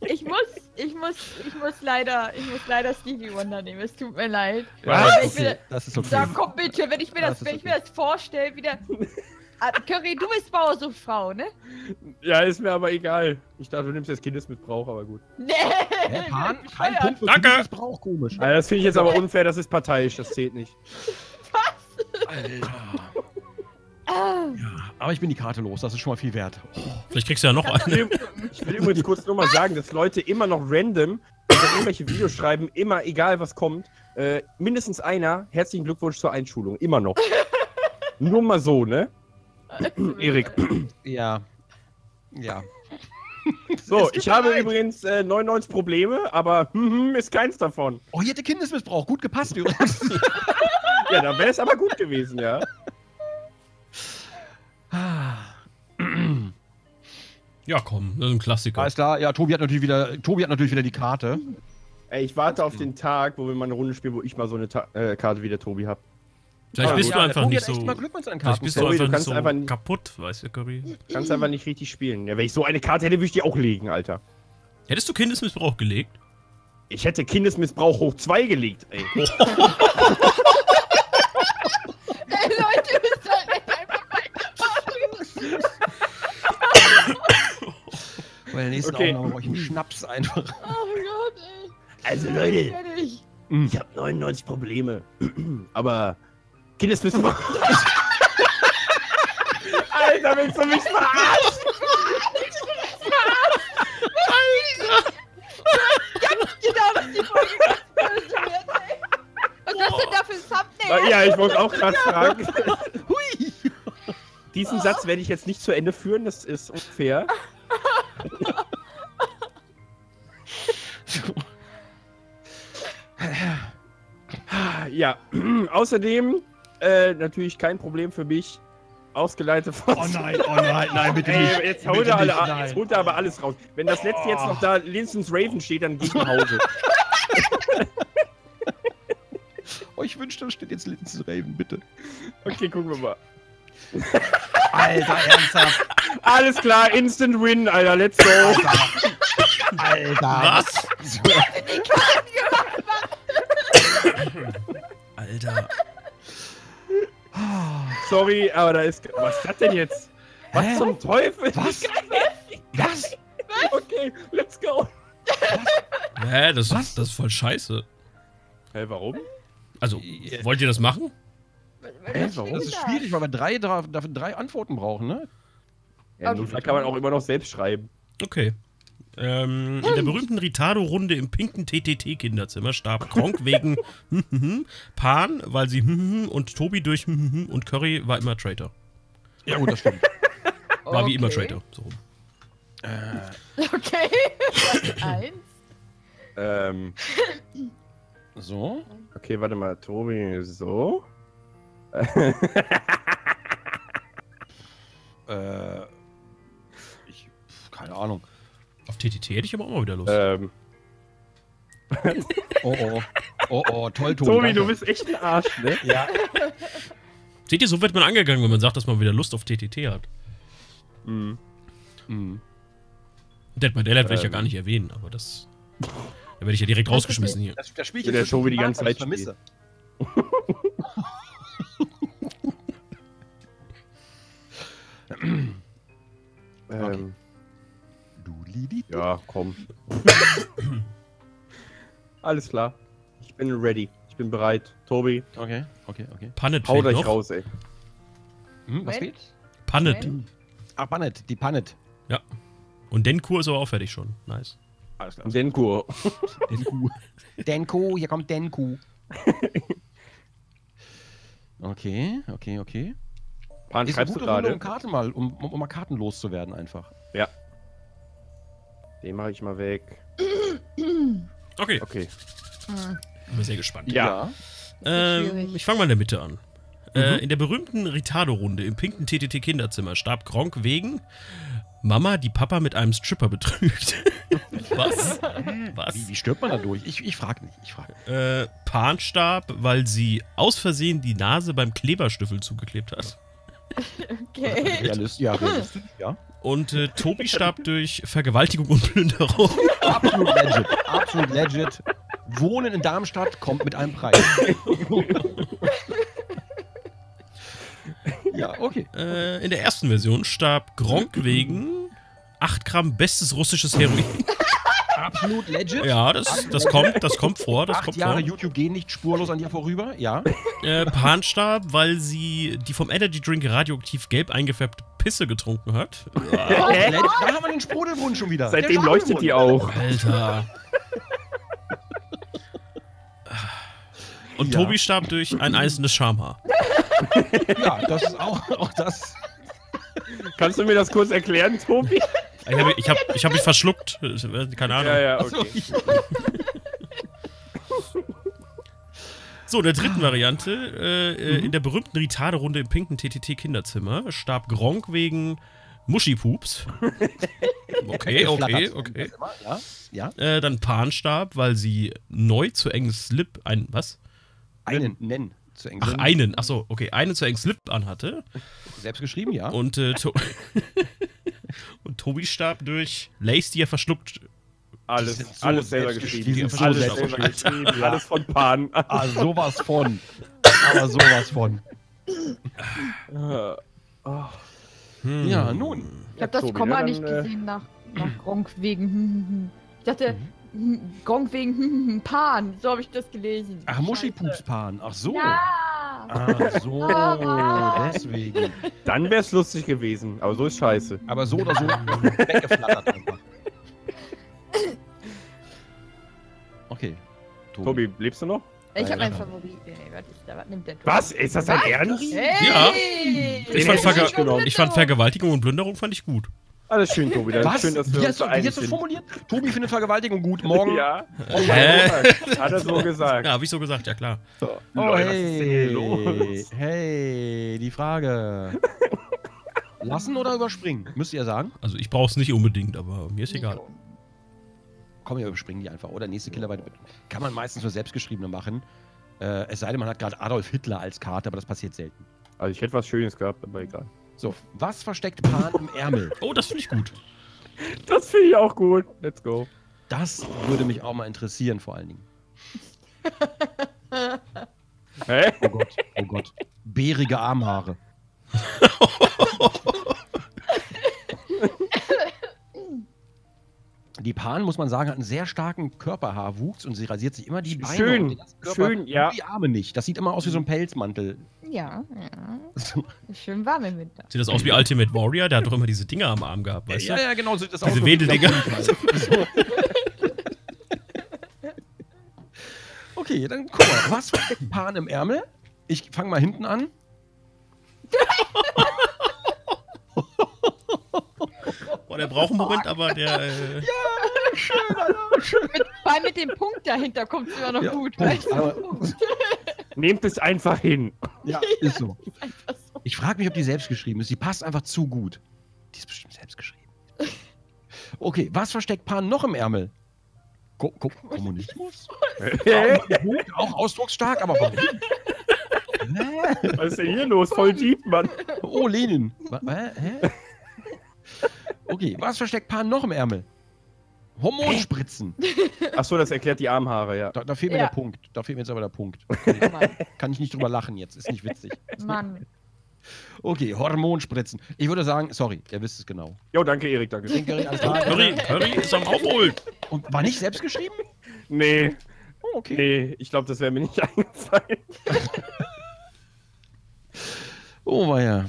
Ich muss, ich muss, ich muss leider, ich muss leider Stevie Wonder nehmen. Es tut mir leid. Was? Mir, Das ist okay. da komm bitte, wenn ich mir das, das wenn ich okay. mir das vorstelle, wieder. Ah, Curry, du bist Bauersuchtfrau, ne? Ja, ist mir aber egal. Ich dachte, du nimmst jetzt Kindesmissbrauch, aber gut. Nee. Hä, Pan, [LAUGHS] kein. Punkt für Danke. Missbrauch, komisch. Also, das finde ich jetzt aber unfair, das ist parteiisch, das zählt nicht. Alter. Ah, Ja, aber ich bin die Karte los, das ist schon mal viel wert. Oh, Vielleicht kriegst du ja noch eine. ich will übrigens kurz nur mal sagen, dass Leute immer noch random wenn irgendwelche Videos schreiben, immer egal was kommt, äh, mindestens einer, herzlichen Glückwunsch zur Einschulung, immer noch. nur mal so, ne? Erik. ja. Ja. [LAUGHS] So, ich habe leid. übrigens äh, 99 Probleme, aber hm, [LAUGHS] hm, ist keins davon. Oh, hier hätte Kindesmissbrauch. Gut gepasst übrigens. [LAUGHS] Ja, da wäre es aber gut gewesen, ja. Ja, komm, das ist ein Klassiker. Alles klar, ja, Tobi hat natürlich wieder, Tobi hat natürlich wieder die Karte. Ey, ich warte auf den Tag, wo wir mal eine Runde spielen, wo ich mal so eine Ta äh, Karte wie der Tobi habe. Vielleicht Ja, bist du einfach Tobi nicht echt so. Vielleicht bist du einfach nicht kannst so kaputt, weißt du, Curry. Kannst einfach nicht richtig spielen. Ja, wenn ich so eine Karte hätte, würde ich die auch legen, Alter. Hättest du Kindesmissbrauch gelegt? Ich hätte Kindesmissbrauch hoch 2 gelegt, ey. [LAUGHS] Ey, Leute, ihr müsst halt nicht einfach Bei [LAUGHS] der nächsten Okay. Aufnahme brauche ich einen Schnaps einfach. Oh Gott, ey. Also, Ich Leute, nicht. ich habe 99 Probleme. [CLEARS THROAT] Aber Kindesmissbrauch. [LAUGHS] Alter, willst du mich verarschen? Genau, dass die Folge. Was ist das denn da für ein Thumbnail? Ja, ich wollte auch gerade fragen. Hui! Diesen Satz werde ich jetzt nicht zu Ende führen, das ist unfair. [LAUGHS] Ja, außerdem äh, natürlich kein Problem für mich. Ausgeleitete von. Oh nein, oh nein, nein, [LAUGHS] bitte Ey, nicht. jetzt holt, Bitte er alle, nicht, nein. jetzt holt er aber alles raus. Wenn das letzte jetzt noch da Linsons Raven steht, dann geh ich nach Hause. [LAUGHS] Oh, ich wünschte, da steht jetzt Lindsay Raven, bitte. Okay, gucken wir mal. Alter, ernsthaft. Alles klar, Instant Win, Alter, let's go. Alter. Was? So. [LAUGHS] Alter. Sorry, aber da ist. Was ist das denn jetzt? Was Hä? zum Teufel? Was? [LAUGHS] Was? Okay, let's go. Hä, das, Was? das ist voll scheiße. Hä, warum? Also, wollt ihr das machen? Hä, warum? Das ist schwierig, weil wir drei, drei Antworten brauchen, ne? Ja, im Notfall kann man auch immer noch selbst schreiben. Okay. Ähm, in der berühmten Ritardo-Runde im pinken TTT-Kinderzimmer starb Kronk [LAUGHS] wegen Pan, weil sie und Tobi durch und Curry war immer Traitor. Ja, gut, das stimmt. [LAUGHS] War wie immer Okay. Traitor. So rum. [LAUGHS] Okay. Eins. Ähm, So. okay, warte mal, Tobi, so. Äh. Ich. Keine Ahnung. Auf TTT hätte ich aber auch mal wieder Lust. Ähm, [LAUGHS] Oh oh. Oh oh, toll, Tobi. Tobi, du bist echt ein Arsch, ne? [LAUGHS] Ja. Seht ihr, so wird man angegangen, wenn man sagt, dass man wieder Lust auf TTT hat. Mhm. Mhm. Dead by Daylight werde ich ja Ähm. gar nicht erwähnen, aber das. Da werde ich ja direkt rausgeschmissen hier. Das, das Spiel Ja, der Tobi die ganze Zeit vermisse. [LAUGHS] Ähm. Ja, komm. [COUGHS] Alles klar. Ich bin ready. Ich bin bereit. Tobi, Okay, okay, okay. Pannet hau dich raus, ey. Hm, was geht? Pannet. Moment. Ah, Pannet, die Pannet. Und Denkur ist aber auch fertig schon. Nice. Alles klar. Denkur. Denku. [LAUGHS] Denku, hier kommt Denku. Okay, okay, okay. Pan, Ist eine schreibst du gute Runde, gerade? um Karten mal, um, um, um mal Karten loszuwerden einfach. Den mache ich mal weg. [CLEARS THROAT] Okay, Okay. Hm. bin sehr gespannt. Ja. Ähm, schwierig. ich fange mal in der Mitte an. Äh, Mhm. in der berühmten Ritardo-Runde im pinken TTT-Kinderzimmer starb Gronk wegen Mama, die Papa mit einem Stripper betrügt. [LAUGHS] Was? Was? Wie, wie stirbt man da durch? Ich, ich frage nicht, ich frage. Äh, Pan starb, weil sie aus Versehen die Nase beim Kleberstiefel zugeklebt hat. Okay. Realist, ja, realistisch, ja. Und äh, Tobi starb durch Vergewaltigung und Plünderung. Absolut legit, absolut legit. Wohnen in Darmstadt kommt mit einem Preis. ja, okay. Äh, in der ersten Version starb Gronk wegen 8 Gramm bestes russisches Heroin. Absolut legit. Ja, das, das kommt, das kommt vor, das Acht kommt Jahre vor. YouTube gehen nicht spurlos an dir vorüber, ja. Äh, Pan starb, weil sie die vom Energy Drink radioaktiv gelb eingefärbte Pisse getrunken hat. Legit. Da haben wir den Sprudelbrunnen schon wieder. Seitdem leuchtet die auch. Alter. Und Ja. Tobi starb durch ein eisernes Schamhaar. Ja, das ist auch, auch das. Kannst du mir das kurz erklären, Tobi? Ich habe ich hab, ich hab mich verschluckt. Keine Ahnung. Ja, ja, okay. [LAUGHS] So, in der dritten Variante, äh, äh, in der berühmten Ritarde-Runde im pinken TTT-Kinderzimmer starb Gronk wegen Muschipups. [LAUGHS] Okay, okay, okay. Ja, ja. Äh, dann Pan starb, weil sie neu zu engen Slip ein. Was? Einen nennen. Zu eng. Ach, einen. Achso, okay. Einen zu engen Slip anhatte. Selbst geschrieben, ja. Und, äh, [LAUGHS] und Tobi starb durch Lace, die er verschluckt. Alles, so alles selber geschrieben. alles selber geschrieben. Alles von Pan. [LAUGHS] Ah, sowas von. Aber sowas von. Äh, oh. Hm. Ja, nun. Ich habe das Tobi, Komma ne, nicht dann, äh, gesehen nach, nach Gronk wegen. hm, hm, hm. Ich dachte, Mhm. hm, Gronk wegen Pan. So habe ich das gelesen. Ach, Muschipups-Pan. Ach so. Ja. Ach so. Ah. [LAUGHS] Deswegen. Dann wär's lustig gewesen, aber so ist scheiße. Aber so oder so weggeflattert einfach. [LAUGHS] Okay. Tobi, lebst du noch? Ich habe Ja. meinen Favorit. Nee, was ist da? Was nimmt der Tobi? Was? Ist das dein? Ernst? Hey! Ich fand, hätte Verge ich genommen. ich fand Vergewaltigung und Plünderung fand ich gut. Alles schön, Tobi. Dann Was? schön, dass wir wie hast wie hast du sind. formuliert? Tobi findet Vergewaltigung gut. Morgen. Ja, Oh, Hä? hat er so gesagt. Ja, habe ich so gesagt, ja klar. So. Oh, Leute, hey. los? Hey, die Frage. [LAUGHS] Lassen oder überspringen? Müsst ihr sagen? Also ich brauche es nicht unbedingt, aber mir ist egal. Komm, wir überspringen die einfach. Oder nächste Killerweite. Kann man meistens nur selbstgeschriebene machen. Äh, es sei denn, man hat gerade Adolf Hitler als Karte, aber das passiert selten. Also ich hätte was Schönes gehabt, aber egal. So, was versteckt Pan im Ärmel? [LAUGHS] Oh, das finde ich gut. Das finde ich auch gut. Let's go. Das würde mich auch mal interessieren, vor allen Dingen. [LAUGHS] Hä? Oh Gott, oh Gott. Bärige Armhaare. [LAUGHS] Die Pan, muss man sagen, hat einen sehr starken Körperhaarwuchs und sie rasiert sich immer die Beine Schön, und den Körper, schön, ja. die Arme nicht. Das sieht immer aus wie so ein Pelzmantel. Ja, ja. So. Schön warm im Winter. Sieht das aus wie Ultimate Warrior? Der hat doch immer diese Dinger am Arm gehabt, weißt ja, du? ja, genau, so sieht das Diese Wedeldinger. [LAUGHS] [LAUGHS] Okay, dann guck mal, was für ein Pan im Ärmel? Ich fange mal hinten an. [LAUGHS] Boah, der braucht einen Moment, aber der. Äh, [LAUGHS] Schön, Alter, schön. Vor allem mit dem Punkt dahinter kommt es immer noch Ja, gut. Punkt. Aber- [LAUGHS] Nehmt es einfach hin. Ja, ist so. Einfach so. Ich frage mich, ob die selbst geschrieben ist. Die passt einfach zu gut. Die ist bestimmt selbst geschrieben. Okay, was versteckt Pan noch im Ärmel? Ko Ko Kommunismus? [LAUGHS] Auch ausdrucksstark, aber warum? Was ist denn hier los? Voll deep, Mann. Oh, Lenin. Hä? Okay, was versteckt Pan noch im Ärmel? Hormonspritzen. Achso, das erklärt die Armhaare, ja. Da, da fehlt mir Ja. der Punkt. Da fehlt mir jetzt aber der Punkt. [LAUGHS] Mann, Kann ich nicht drüber lachen jetzt. Ist nicht witzig. Mann. Okay, Hormonspritzen. Ich würde sagen, sorry, ihr wisst es genau. Jo, danke, Erik, danke. Alles klar. Curry, Curry ist am Aufholen. Und war nicht selbst geschrieben? Nee, Oh, okay. nee, ich glaube, das wäre mir nicht [LAUGHS] eingefallen. Oh, war ja.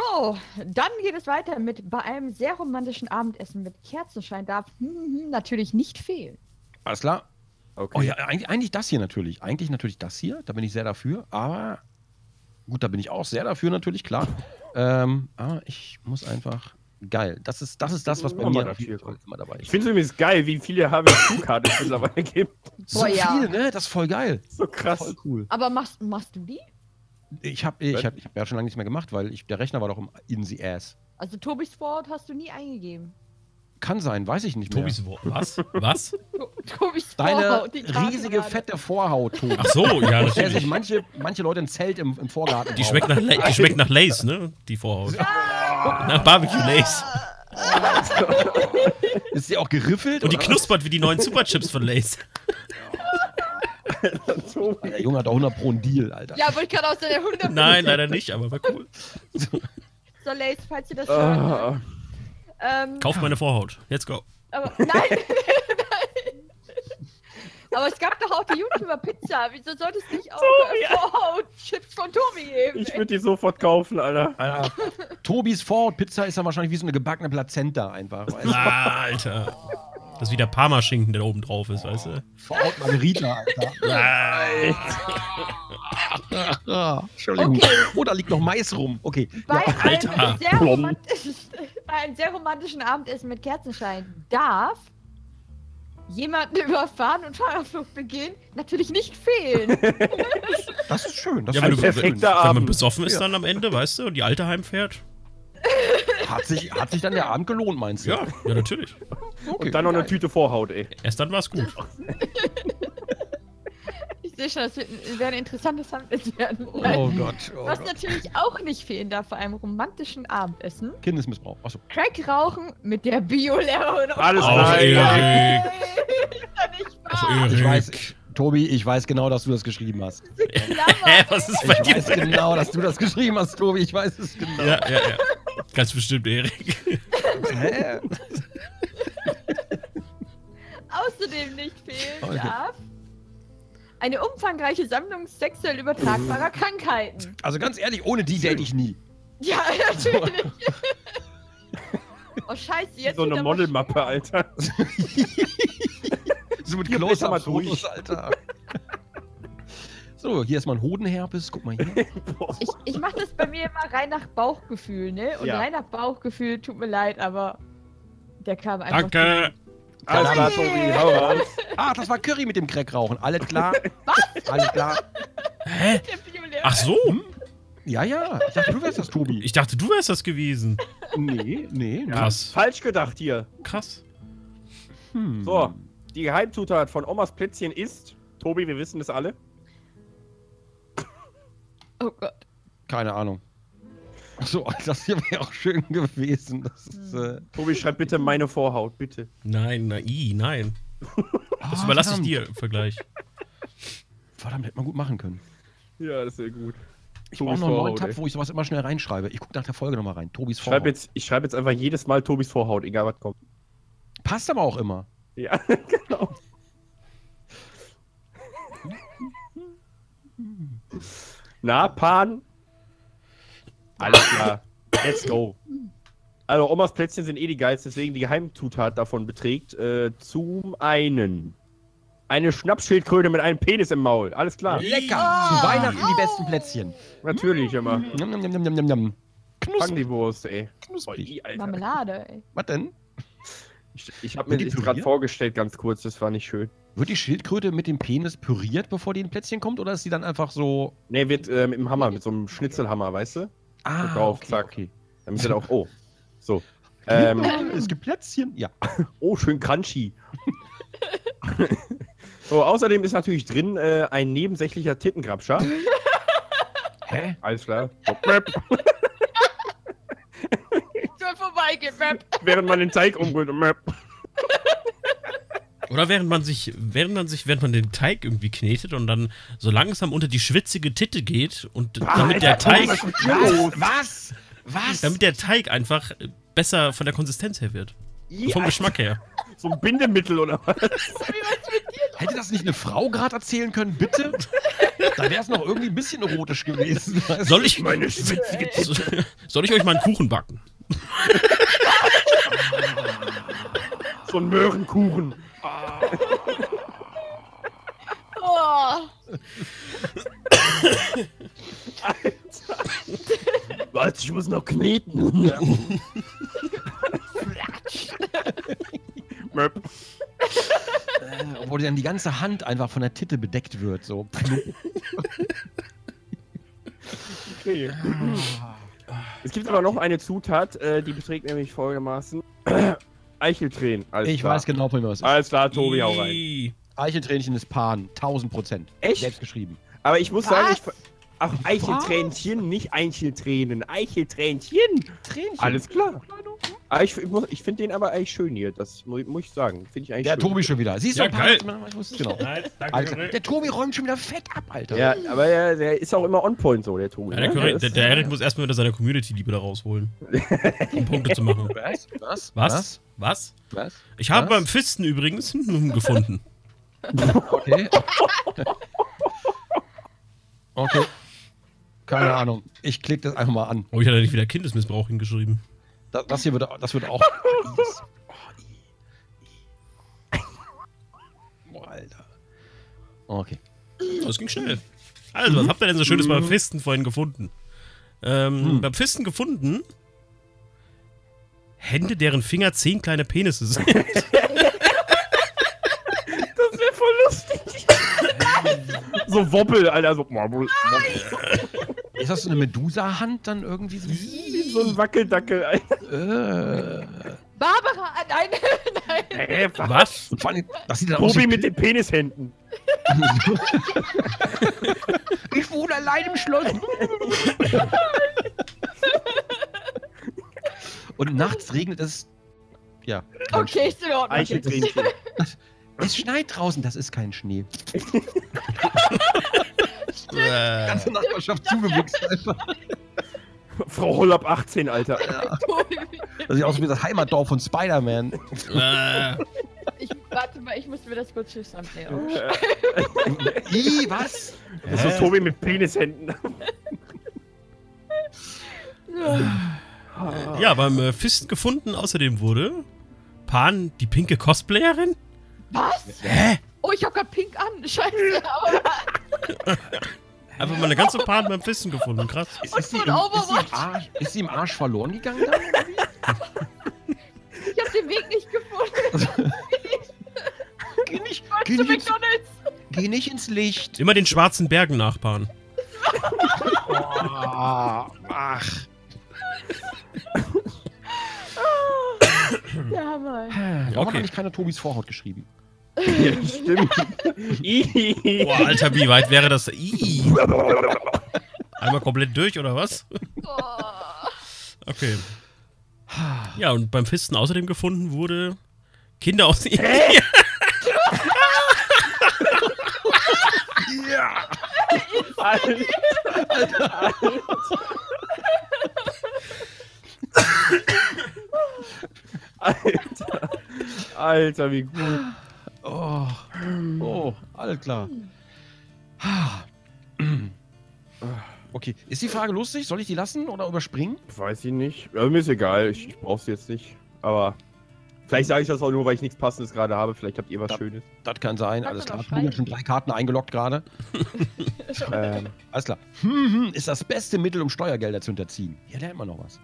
So, dann geht es weiter mit bei einem sehr romantischen Abendessen mit Kerzenschein darf hm, hm, natürlich nicht fehlen. Alles klar. Okay. Oh ja, eigentlich, eigentlich das hier natürlich. Eigentlich natürlich das hier. Da bin ich sehr dafür. Aber gut, da bin ich auch sehr dafür natürlich, klar. [LAUGHS] ähm, aber ich muss einfach. Geil. Das ist das, ist das was bei mal mir Fall immer dabei Ich ist. finde es übrigens geil, wie viele HWQ-Karten es mittlerweile [LAUGHS] gibt. So Boah, ja. viel, ne? Das ist voll geil. So krass. Voll cool. Aber machst, machst du die? Ich habe ich hab, ich hab ja schon lange nichts mehr gemacht, weil ich, der Rechner war doch im in the ass. Also Tobis Wort hast du nie eingegeben. Kann sein, weiß ich nicht mehr. Tobis Wort. Was? Was? To- [LAUGHS] Tobis Deine Vorhaut, die Karte riesige, gerade. fette Vorhaut, Tobi. Ach so, ja, Aus der sich natürlich. manche, manche Leute ein Zelt im, im Vorgarten Die bauen. schmeckt, nach, La- die schmeckt nach Lace, ne? Die Vorhaut. Nach Barbecue Lace. [LAUGHS] Ist sie auch geriffelt? Und die oder? knuspert wie die neuen Superchips von Lace. Der Junge hat doch 100 Pro einen Deal, Alter. Ja, wollte ich gerade aus der 100 Nein, leider nicht, aber war cool. [LAUGHS] So, Lace, falls ihr das hören. Ah, Ähm, Kauf meine Vorhaut. Let's go. aber, [LAUGHS] nein! nein. [LAUGHS] Aber es gab doch auch die YouTuber-Pizza. Wieso sollte es nicht auch äh, Vorhaut-Chips von Tobi geben? ich würde die sofort kaufen, Alter. Alter. Tobis Vorhaut-Pizza ist dann wahrscheinlich wie so eine gebackene Plazenta einfach. Weißt du? Ah, Alter. Das ist wie der Parmaschinken, der da oben drauf ist, weißt du? Vorhaut Margarita, Alter. [LAUGHS] Ah, Entschuldigung. Okay. Oh, da liegt noch Mais rum. Okay. Bei, Ja. Alter. einem sehr romantischen, bei einem sehr romantischen Abendessen mit Kerzenschein darf jemanden [LAUGHS] überfahren und Fahrerflucht begehen natürlich nicht fehlen. [LAUGHS] Das ist schön. Das Ja, ist wenn, du, wenn, perfekter wenn man Abend. besoffen ist Ja. dann am Ende, weißt du, und die Alte heimfährt. Hat, sich, hat sich dann der Abend gelohnt, meinst du? Ja, ja, natürlich. Okay. Und dann noch eine Tüte Vorhaut, ey. Erst dann war's gut. [LAUGHS] Ich sehe schon, das wird ein, interessantes Abendessen werden. Oh Gott. Oh Was Gott. natürlich auch nicht fehlen darf bei einem romantischen Abendessen. Kindesmissbrauch. Achso. Crack rauchen mit der Biolehrerin. Alles Auf klar, Erik. wahr. Ich Erik. weiß, Tobi, ich weiß genau, dass du das geschrieben hast. Hä, was ist bei Ich dir? weiß genau, dass du das geschrieben hast, Tobi. Ich weiß es genau. Ja, ja, ja. Ganz bestimmt, Erik. Hä? Außerdem nicht fehlen Okay. darf eine umfangreiche Sammlung sexuell übertragbarer Krankheiten. Also ganz ehrlich, ohne die date ich nie. Ja, [LAUGHS] natürlich. oh Scheiße, jetzt So eine Modelmappe, Alter. [LAUGHS] So mit Close-Up-Fotos, Alter. So, hier ist mal ein Hodenherpes. Guck mal hier. [LAUGHS] Ich, ich mache das bei mir immer rein nach Bauchgefühl, ne? Und Ja. rein nach Bauchgefühl, tut mir leid, aber der kam einfach. Danke. Alles klar, Tobi, hau raus. Ah, das war Curry mit dem Crack rauchen. Alles klar. [LAUGHS] Was? Alles klar. Hä? [LAUGHS] Ach so? Ja, ja. Ich dachte, du wärst das, Tobi. Ich dachte, du wärst das gewesen. nee, nee. Ja, Krass. Falsch gedacht hier. Krass. Hm. So, die Geheimzutat von Omas Plätzchen ist, Tobi, wir wissen es alle. Oh Gott. Keine Ahnung. So, [LAUGHS] das hier wäre auch schön gewesen. Das ist, äh, Tobi, schreib bitte meine Vorhaut, bitte. Nein, na, i, nein. [LAUGHS] Das überlasse ich dir im Vergleich. Verdammt, hätte man gut machen können. Ja, das ist sehr gut. Ich brauche noch einen neuen Tab, wo ich sowas immer schnell reinschreibe. Ich gucke nach der Folge nochmal rein. Tobis Ich schreibe Vorhaut. jetzt, ich schreib jetzt einfach jedes Mal Tobis Vorhaut, egal was kommt. Passt aber auch immer. Ja, [LAUGHS] genau. Na, Pan? Alles klar. Let's go. Also, Omas Plätzchen sind eh die geilsten, deswegen die Geheimzutat davon beträgt äh, zum einen eine Schnapsschildkröte mit einem Penis im Maul. Alles klar. Lecker! Ah. Zu Weihnachten die besten Plätzchen. Natürlich immer. Njam, njam, njam, njam, njam, njam. Fang Knusprig. die Wurst, ey. Knusprig. Alter. Marmelade, ey. Was denn? Ich, ich habe mir die das gerade vorgestellt, ganz kurz, das war nicht schön. Wird die Schildkröte mit dem Penis püriert, bevor die in Plätzchen kommt, oder ist sie dann einfach so. Ne, wird äh, mit dem Hammer, mit so einem Schnitzelhammer, weißt du? Ah, drauf, okay, zack. okay. Damit er auch. Oh. So. Ähm, es gibt Plätzchen. Ja. [LAUGHS] oh, schön crunchy. so, außerdem ist natürlich drin äh, ein nebensächlicher Tittengrabscher. Hä? Alles klar. So, mäp. Soll vorbeigehen. Während man den Teig umrührt. [LAUGHS] Oder während man sich, während man sich, während man den Teig irgendwie knetet und dann so langsam unter die schwitzige Titte geht und damit der Alter, Teig, was? [LAUGHS] Was? Was? damit der Teig einfach besser von der Konsistenz her wird. Ih, Vom Geschmack her. So ein Bindemittel oder was? [LAUGHS] Hätte das nicht eine Frau gerade erzählen können, bitte? da wäre es noch irgendwie ein bisschen erotisch gewesen. [LAUGHS] Soll ich, Meine schwitzige Titte. soll ich euch mal einen Kuchen backen? So ein Möhrenkuchen. Oh. Was? Ich muss noch kneten. Möp. Äh, Obwohl dann die ganze Hand einfach von der Titte bedeckt wird. So. Okay. Es gibt aber noch eine Zutat, äh, die beträgt nämlich folgendermaßen Eicheltränen. Alles Ich klar. weiß genau, von was es ist. Alles klar, Tobi, hau rein. Eicheltränchen ist Pan. 1000 Prozent. Echt? Selbst geschrieben. Aber ich muss Was? sagen, ich. Ach, Eicheltränchen, nicht Eicheltränen. Eicheltränchen. Tränchen. Alles klar. Aber ich, ich, muss- finde den aber eigentlich schön hier. Das mu muss ich sagen. Finde ich eigentlich Der schön. Tobi schon wieder. Siehst Ja, du, geil. Pan- Ich es genau. Nice, danke, Alter, der Tobi räumt schon wieder fett ab, Alter. Ja, aber der, der ist auch immer on point so, der Tobi. Ja, der, ne? Curry, Das der, ist- der Erik muss erstmal wieder seine Community-Liebe da rausholen. [LAUGHS] Um Punkte zu machen. Was? Was? Was? Was? Was? Ich habe Was? beim Fisten übrigens einen gefunden. Okay. okay. Keine Ahnung. Ich klicke das einfach mal an. Oh, ich hatte nicht wieder Kindesmissbrauch hingeschrieben. Das, das hier wird, das wird auch. [LAUGHS] Boah, Alter. Okay. Das ging schnell. Also, was habt ihr denn so Schönes beim Fisten vorhin gefunden? Ähm, Hm. Beim Fisten gefunden Hände, deren Finger zehn kleine Penisse sind. [LAUGHS] Das wäre voll lustig. [LAUGHS] so Wobbel, Alter. So, Wobbel, Ist das so eine Medusa-Hand dann irgendwie so? Wie so ein Wackeldackel. Äh. Barbara, ah, nein, [LAUGHS] nein. Hä, Was? Vor allem, das sieht dann aus Tobi wie mit den Penishänden. [LAUGHS] Ich wohne allein im Schloss. Und nachts regnet es. Ja. Okay, ist in Ordnung. jetzt. Eicheltränchen. Es schneit draußen, das ist kein Schnee. [LAUGHS] Äh, Ganze Nachbarschaft zugewichst einfach. [LAUGHS] Frau Holl ab 18, Alter. Das sieht aus wie das Heimatdorf von Spider-Man. äh, Ich, warte mal, ich muss mir das kurz schüchtern nehmen. Ih, was? Das ist so Tobi mit Penishänden. ja, beim äh, Fisten gefunden außerdem wurde Pan die pinke Cosplayerin? Was? Hä? Oh, ich hab grad pink an. Scheiße. [LAUGHS] Aber Einfach mal eine ganze Pan beim Fisten gefunden. Krass. Ist, Und ist, sie von im, ist, sie im Arsch, ist sie im Arsch verloren gegangen dann? ich hab den Weg nicht gefunden. Geh nicht, geh zu nicht, ins, McDonalds? geh nicht ins Licht. Immer den schwarzen Bergen nachpaaren. Oh, ach. Ja, Hammer. Warum Okay. hat nicht keiner Tobis Vorhaut geschrieben? Ja, stimmt. [LAUGHS] Boah, Alter, wie weit wäre das? Einmal komplett durch, oder was? Okay. Ja, und beim Fisten außerdem gefunden wurde Kinder aus Indien. [LAUGHS] Ja. Alter. Alter. Alter, wie gut. Oh, oh, alles klar. Okay, ist die Frage lustig? Soll ich die lassen oder überspringen? Weiß ich nicht. Also, mir ist egal, ich, ich brauch's jetzt nicht. Aber vielleicht sage ich das auch nur, weil ich nichts Passendes gerade habe. Vielleicht habt ihr was Da- Schönes. Das kann sein, alles klar. Ich habe schon drei Karten eingeloggt gerade. [LAUGHS] Ähm, Alles klar. Hm, hm, ist das beste Mittel, um Steuergelder zu hinterziehen. Hier lernt man noch was.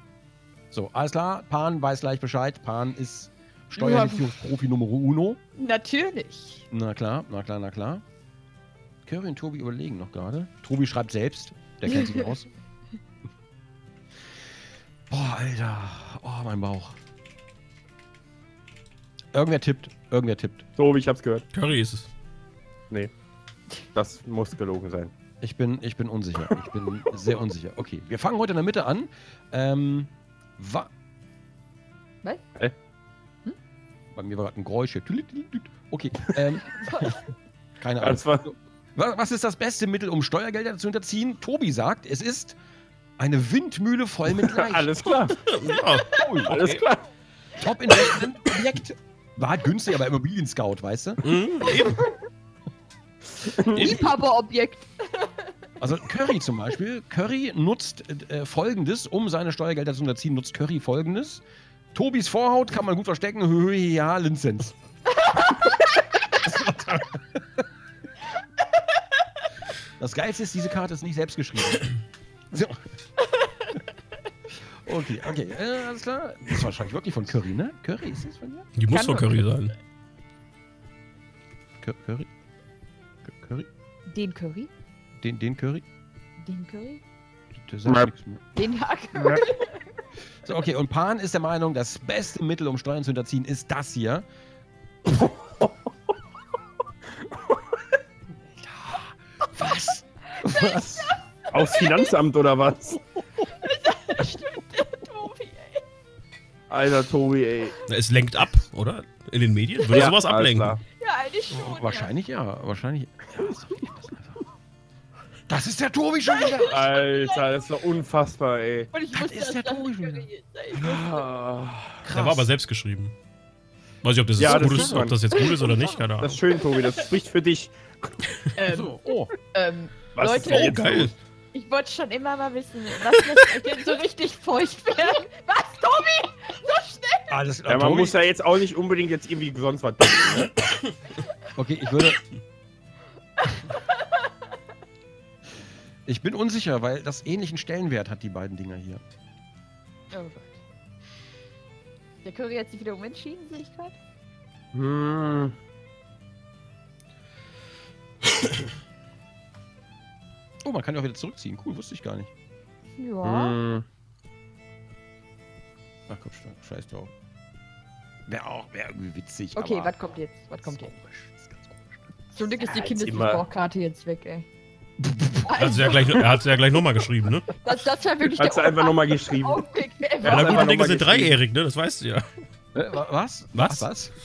So, alles klar. Pan weiß gleich Bescheid. Pan ist Steuerhinterziehungsprofi Nummer uno. Natürlich. Na klar, na klar, na klar. Curry und Tobi überlegen noch gerade. Tobi schreibt selbst. Der kennt sich aus. [LAUGHS] Boah, Alter. Oh, mein Bauch. Irgendwer tippt. Irgendwer tippt. so, ich hab's gehört. Curry ist es. Das muss gelogen sein. Ich bin, ich bin unsicher. Ich bin sehr unsicher. Okay, wir fangen heute in der Mitte an. Ähm, wa Was? Hä? Bei mir war gerade ein Geräusch. hier. Okay, ähm, [LAUGHS] keine Ahnung. Was ist das beste Mittel, um Steuergelder zu hinterziehen? Tobi sagt, es ist eine Windmühle voll mit [LAUGHS] Leicht. alles klar. [LAUGHS] Ja, cool. Alles Okay. klar. Top Investment Objekt. War halt günstig, aber Immobilien Scout, weißt du? mhm, eben. Liebhaberobjekt. Also Curry zum Beispiel. Curry nutzt äh, folgendes, um seine Steuergelder zu unterziehen, nutzt Curry folgendes. Tobis Vorhaut kann man gut verstecken. Hö, Ja, Linzens. Das Geilste ist, diese Karte ist nicht selbst geschrieben. So. Okay, okay, äh, alles klar. Das ist wahrscheinlich wirklich von Curry, ne? Curry, ist das von dir? Die muss von doch- Curry sein. Cur- Curry? Cur- Curry? Den Curry. Den, den Curry? Den Curry. Der sagt nichts mehr. Den Hack. [LAUGHS] So, okay, und Pan ist der Meinung, das beste Mittel, um Steuern zu hinterziehen, ist das hier. [LAUGHS] Was? Was? Aufs Finanzamt oder was? Stimmt, der Tobi, ey. Alter, Tobi, ey. Es lenkt ab, oder? In den Medien? Würde Ja, sowas ablenken. Ja, eigentlich schon. Oh, wahrscheinlich ja, wahrscheinlich. Ja, ist doch nicht das ist der Tobi schon wieder. [LAUGHS] Alter, das ist doch unfassbar, ey. Und ich Das wusste, ist dass der das Tobi schon ey. Ah, Der war aber selbst geschrieben. Weiß ich, ob das, Ja, jetzt das gut ist ob das jetzt gut ist oder nicht, keine Ahnung. Das ist schön, Tobi. Das spricht für dich. [LAUGHS] Ähm, So, oh. ähm, Was Leute, ist Oh, geil. ich wollte schon immer mal wissen, was lässt euch denn so richtig feucht werden? Was, Tobi? So schnell? Alles klar, Ja, man Tobi. muss ja jetzt auch nicht unbedingt jetzt irgendwie sonst was denken. Ne? Okay, ich würde. [LAUGHS] Ich bin unsicher, weil das ähnlichen Stellenwert hat, die beiden Dinger hier. Oh Gott. Der Curry hat sich wieder umentschieden, sehe ich gerade. Hm. Oh, man kann ja auch wieder zurückziehen. Cool, wusste ich gar nicht. Ja. Hm. Ach komm, sch- scheiß drauf. Wäre auch wär irgendwie witzig. Okay, aber was kommt jetzt? Was kommt jetzt? komisch. Zum Glück ist die Ja, Kindesmissbrauchkarte jetzt weg, ey. Er hat es ja gleich, er hat's ja gleich nochmal geschrieben, ne? Das, das war wirklich Hat sie einfach nochmal geschrieben. Ja, hat einfach guten Dinge sind dreijährig, ne? Das weißt du ja. Äh, wa- was? Was? Was? [LAUGHS]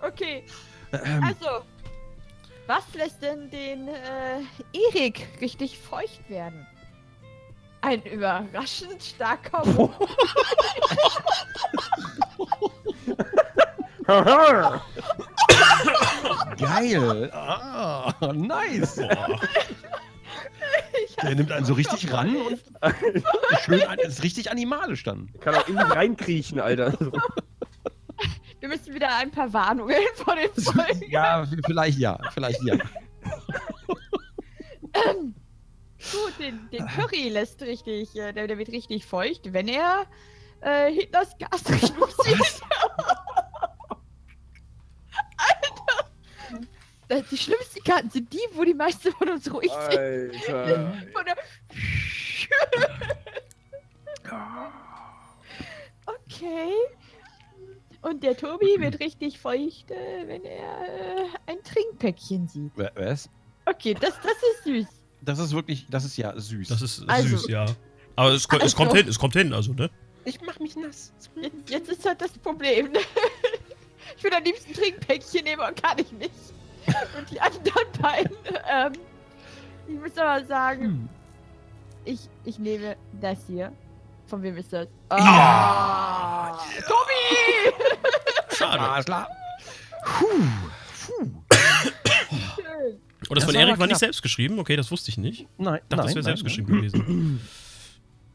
Okay, Ähm, also. Was lässt denn den äh, Erik richtig feucht werden? Ein überraschend starker. [LAUGHS] geil. Ah, nice. [LAUGHS] Der nimmt einen so richtig ran und [LAUGHS] schön an, ist richtig animalisch dann. Kann auch in mich reinkriechen, Alter. [LAUGHS] Wir müssen wieder ein paar Warnungen vor den Folgen. Ja, vielleicht ja, vielleicht ja. Gut, den, den Curry lässt richtig, äh, der, der wird richtig feucht, wenn er äh, Hitlers Gas sieht. Alter! Das, die schlimmsten Karten sind die, wo die meisten von uns ruhig sind. Alter. [LAUGHS] Von der [LAUGHS] okay. Und der Tobi wird richtig feucht, äh, wenn er äh, ein Trinkpäckchen sieht. Wa- Was? Okay, das, das ist süß. Das ist wirklich, das ist ja süß. Das ist Also- süß, ja. Aber es, ko- es Also- kommt hin, es kommt hin, also, ne? ich mach mich nass. Jetzt, jetzt ist halt das Problem. [LAUGHS] Ich würde am liebsten Trinkpäckchen nehmen, aber kann ich nicht. Und die anderen beiden, ähm, ich muss aber sagen, Hm. ich, ich nehme das hier. Von wem ist das? Ja. Ah, Tobi! Schade. Alles klar. Puh. Puh. Schön. Und das Das von Erik war nicht selbst geschrieben? Okay, das wusste ich nicht. Ich Nein, dachte, nein, das wäre selbst geschrieben gewesen.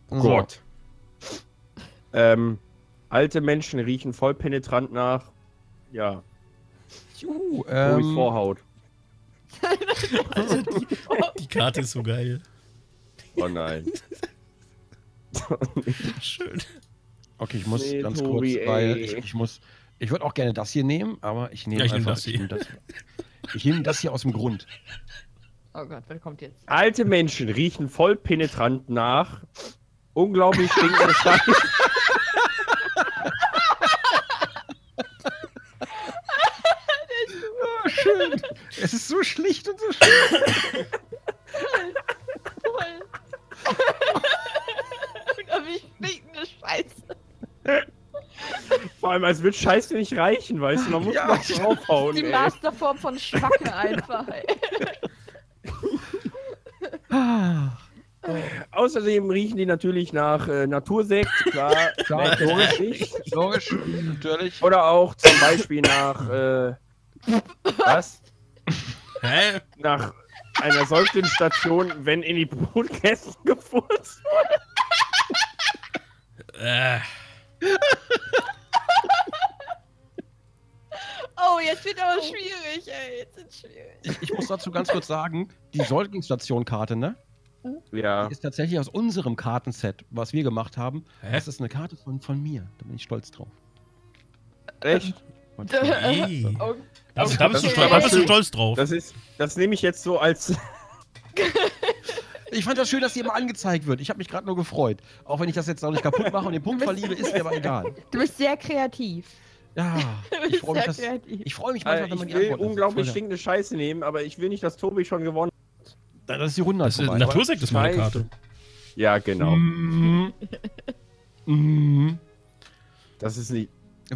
nein. Gott. Ähm, alte Menschen riechen voll penetrant nach. Ja. Juhu, ähm, Vorhaut. [LAUGHS] [LAUGHS] Die Karte ist so geil. Oh nein. [LAUGHS] Schön. okay, ich muss Nee, ganz Tobi, kurz, weil ich, ich muss. Ich würde auch gerne das hier nehmen, aber ich nehme Ja, ich nehm einfach das hier. Ich nehme das, ich nehme das hier aus dem Grund. Oh Gott, wer kommt jetzt? Alte Menschen riechen voll penetrant nach. Unglaublich stinkende Scheiße. Oh, schön. Es ist so schlicht und so schön. Toll. Und wie stinkende Scheiße. Vor allem, als wird Scheiße nicht reichen, weißt du? Man muss Ja. noch draufhauen. Die ey. Masterform von Schwacke einfach. ey. Ah, Außerdem riechen die natürlich nach äh, Natursekt, klar. [LAUGHS] Klar, logisch. Logisch, natürlich. Oder auch zum Beispiel nach, äh, was? Hä? Nach einer solchen Station, wenn in die Brutkästen gefurzt Äh, Oh, jetzt wird aber schwierig, ey. Jetzt wird schwierig. Ich, ich muss dazu ganz kurz sagen, die Säuglingsstation-Karte, ne? Ja. Die ist tatsächlich aus unserem Kartenset, was wir gemacht haben. Hä? Das ist eine Karte von, von mir. Da bin ich stolz drauf. Echt? Ey. Oh, Da, da, bist du, Okay. stolz- da bist du stolz drauf. Das ist, das nehme ich jetzt so als. [LAUGHS] Ich fand das schön, dass die immer angezeigt wird. Ich habe mich gerade nur gefreut. Auch wenn ich das jetzt auch nicht kaputt mache und den Punkt verliere, ist mir aber egal. du bist sehr kreativ. Ja, [LAUGHS] ich bist freue mich, dass, ich freu mich Äh, manchmal, wenn man ich die will Antworten unglaublich Voll stinkende Scheiße nehmen, aber ich will nicht, dass Tobi schon gewonnen hat. Das ist die Runde Das ist, vorbei. Natursekt ist meine. Karte. Ja, genau. Mhm. Mhm. Das ist nicht.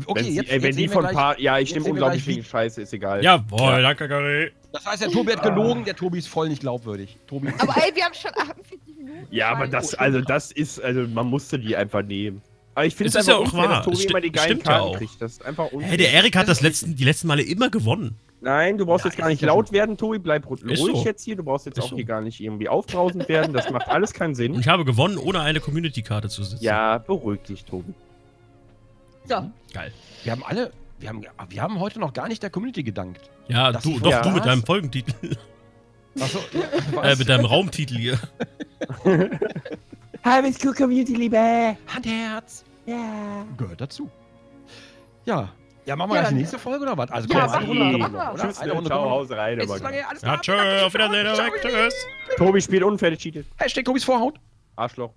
Okay, wenn jetzt, sie, ey, wenn jetzt die von gleich, paar. Ja, ich nehme unglaublich stinkende Scheiße, ist egal. Jawohl, danke, Gary. Das heißt, der Tobi hat gelogen, der Tobi ist voll nicht glaubwürdig. Tobi Aber ey, wir haben schon 48 Minuten. Ja, aber das, also das ist, also man musste die einfach nehmen. Aber ich finde Es ist ja einfach auch unfair, wahr. dass Tobi sti- immer die geilen stimmt ja Karten auch. kriegt. Das ist einfach unfair. Hä, der Erik hat das letzten, die letzten Male immer gewonnen. Nein, du brauchst Ja, jetzt gar nicht laut werden, Tobi. Bleib ruhig so. jetzt hier. Du brauchst jetzt Ist auch so. hier gar nicht irgendwie aufbrausend werden. Das macht alles keinen Und Sinn. ich habe gewonnen, ohne eine Community-Karte zu sitzen. Ja, beruhig dich, Tobi. So, Geil. Wir haben alle, wir haben, wir haben heute noch gar nicht der Community gedankt. Ja, Das du, doch, ja du mit deinem Folgentitel. Achso, [LAUGHS] äh, mit deinem Raumtitel hier. Halbes Cool Community, Liebe. Handherz. Ja. Gehört dazu. Ja. Ja, machen wir Ja, jetzt die nächste Folge oder was? Also Ja, komm, mach eine mal, Runde mach noch, mal. oder? Tschüss, Eine Runde ciao. Haus rein. Ist lange, alles Ja, tschö, auf Wiedersehen, Erik. Tschüss. Tobi spielt unfertig, cheatet. Hashtag Tobis Vorhaut. Arschloch.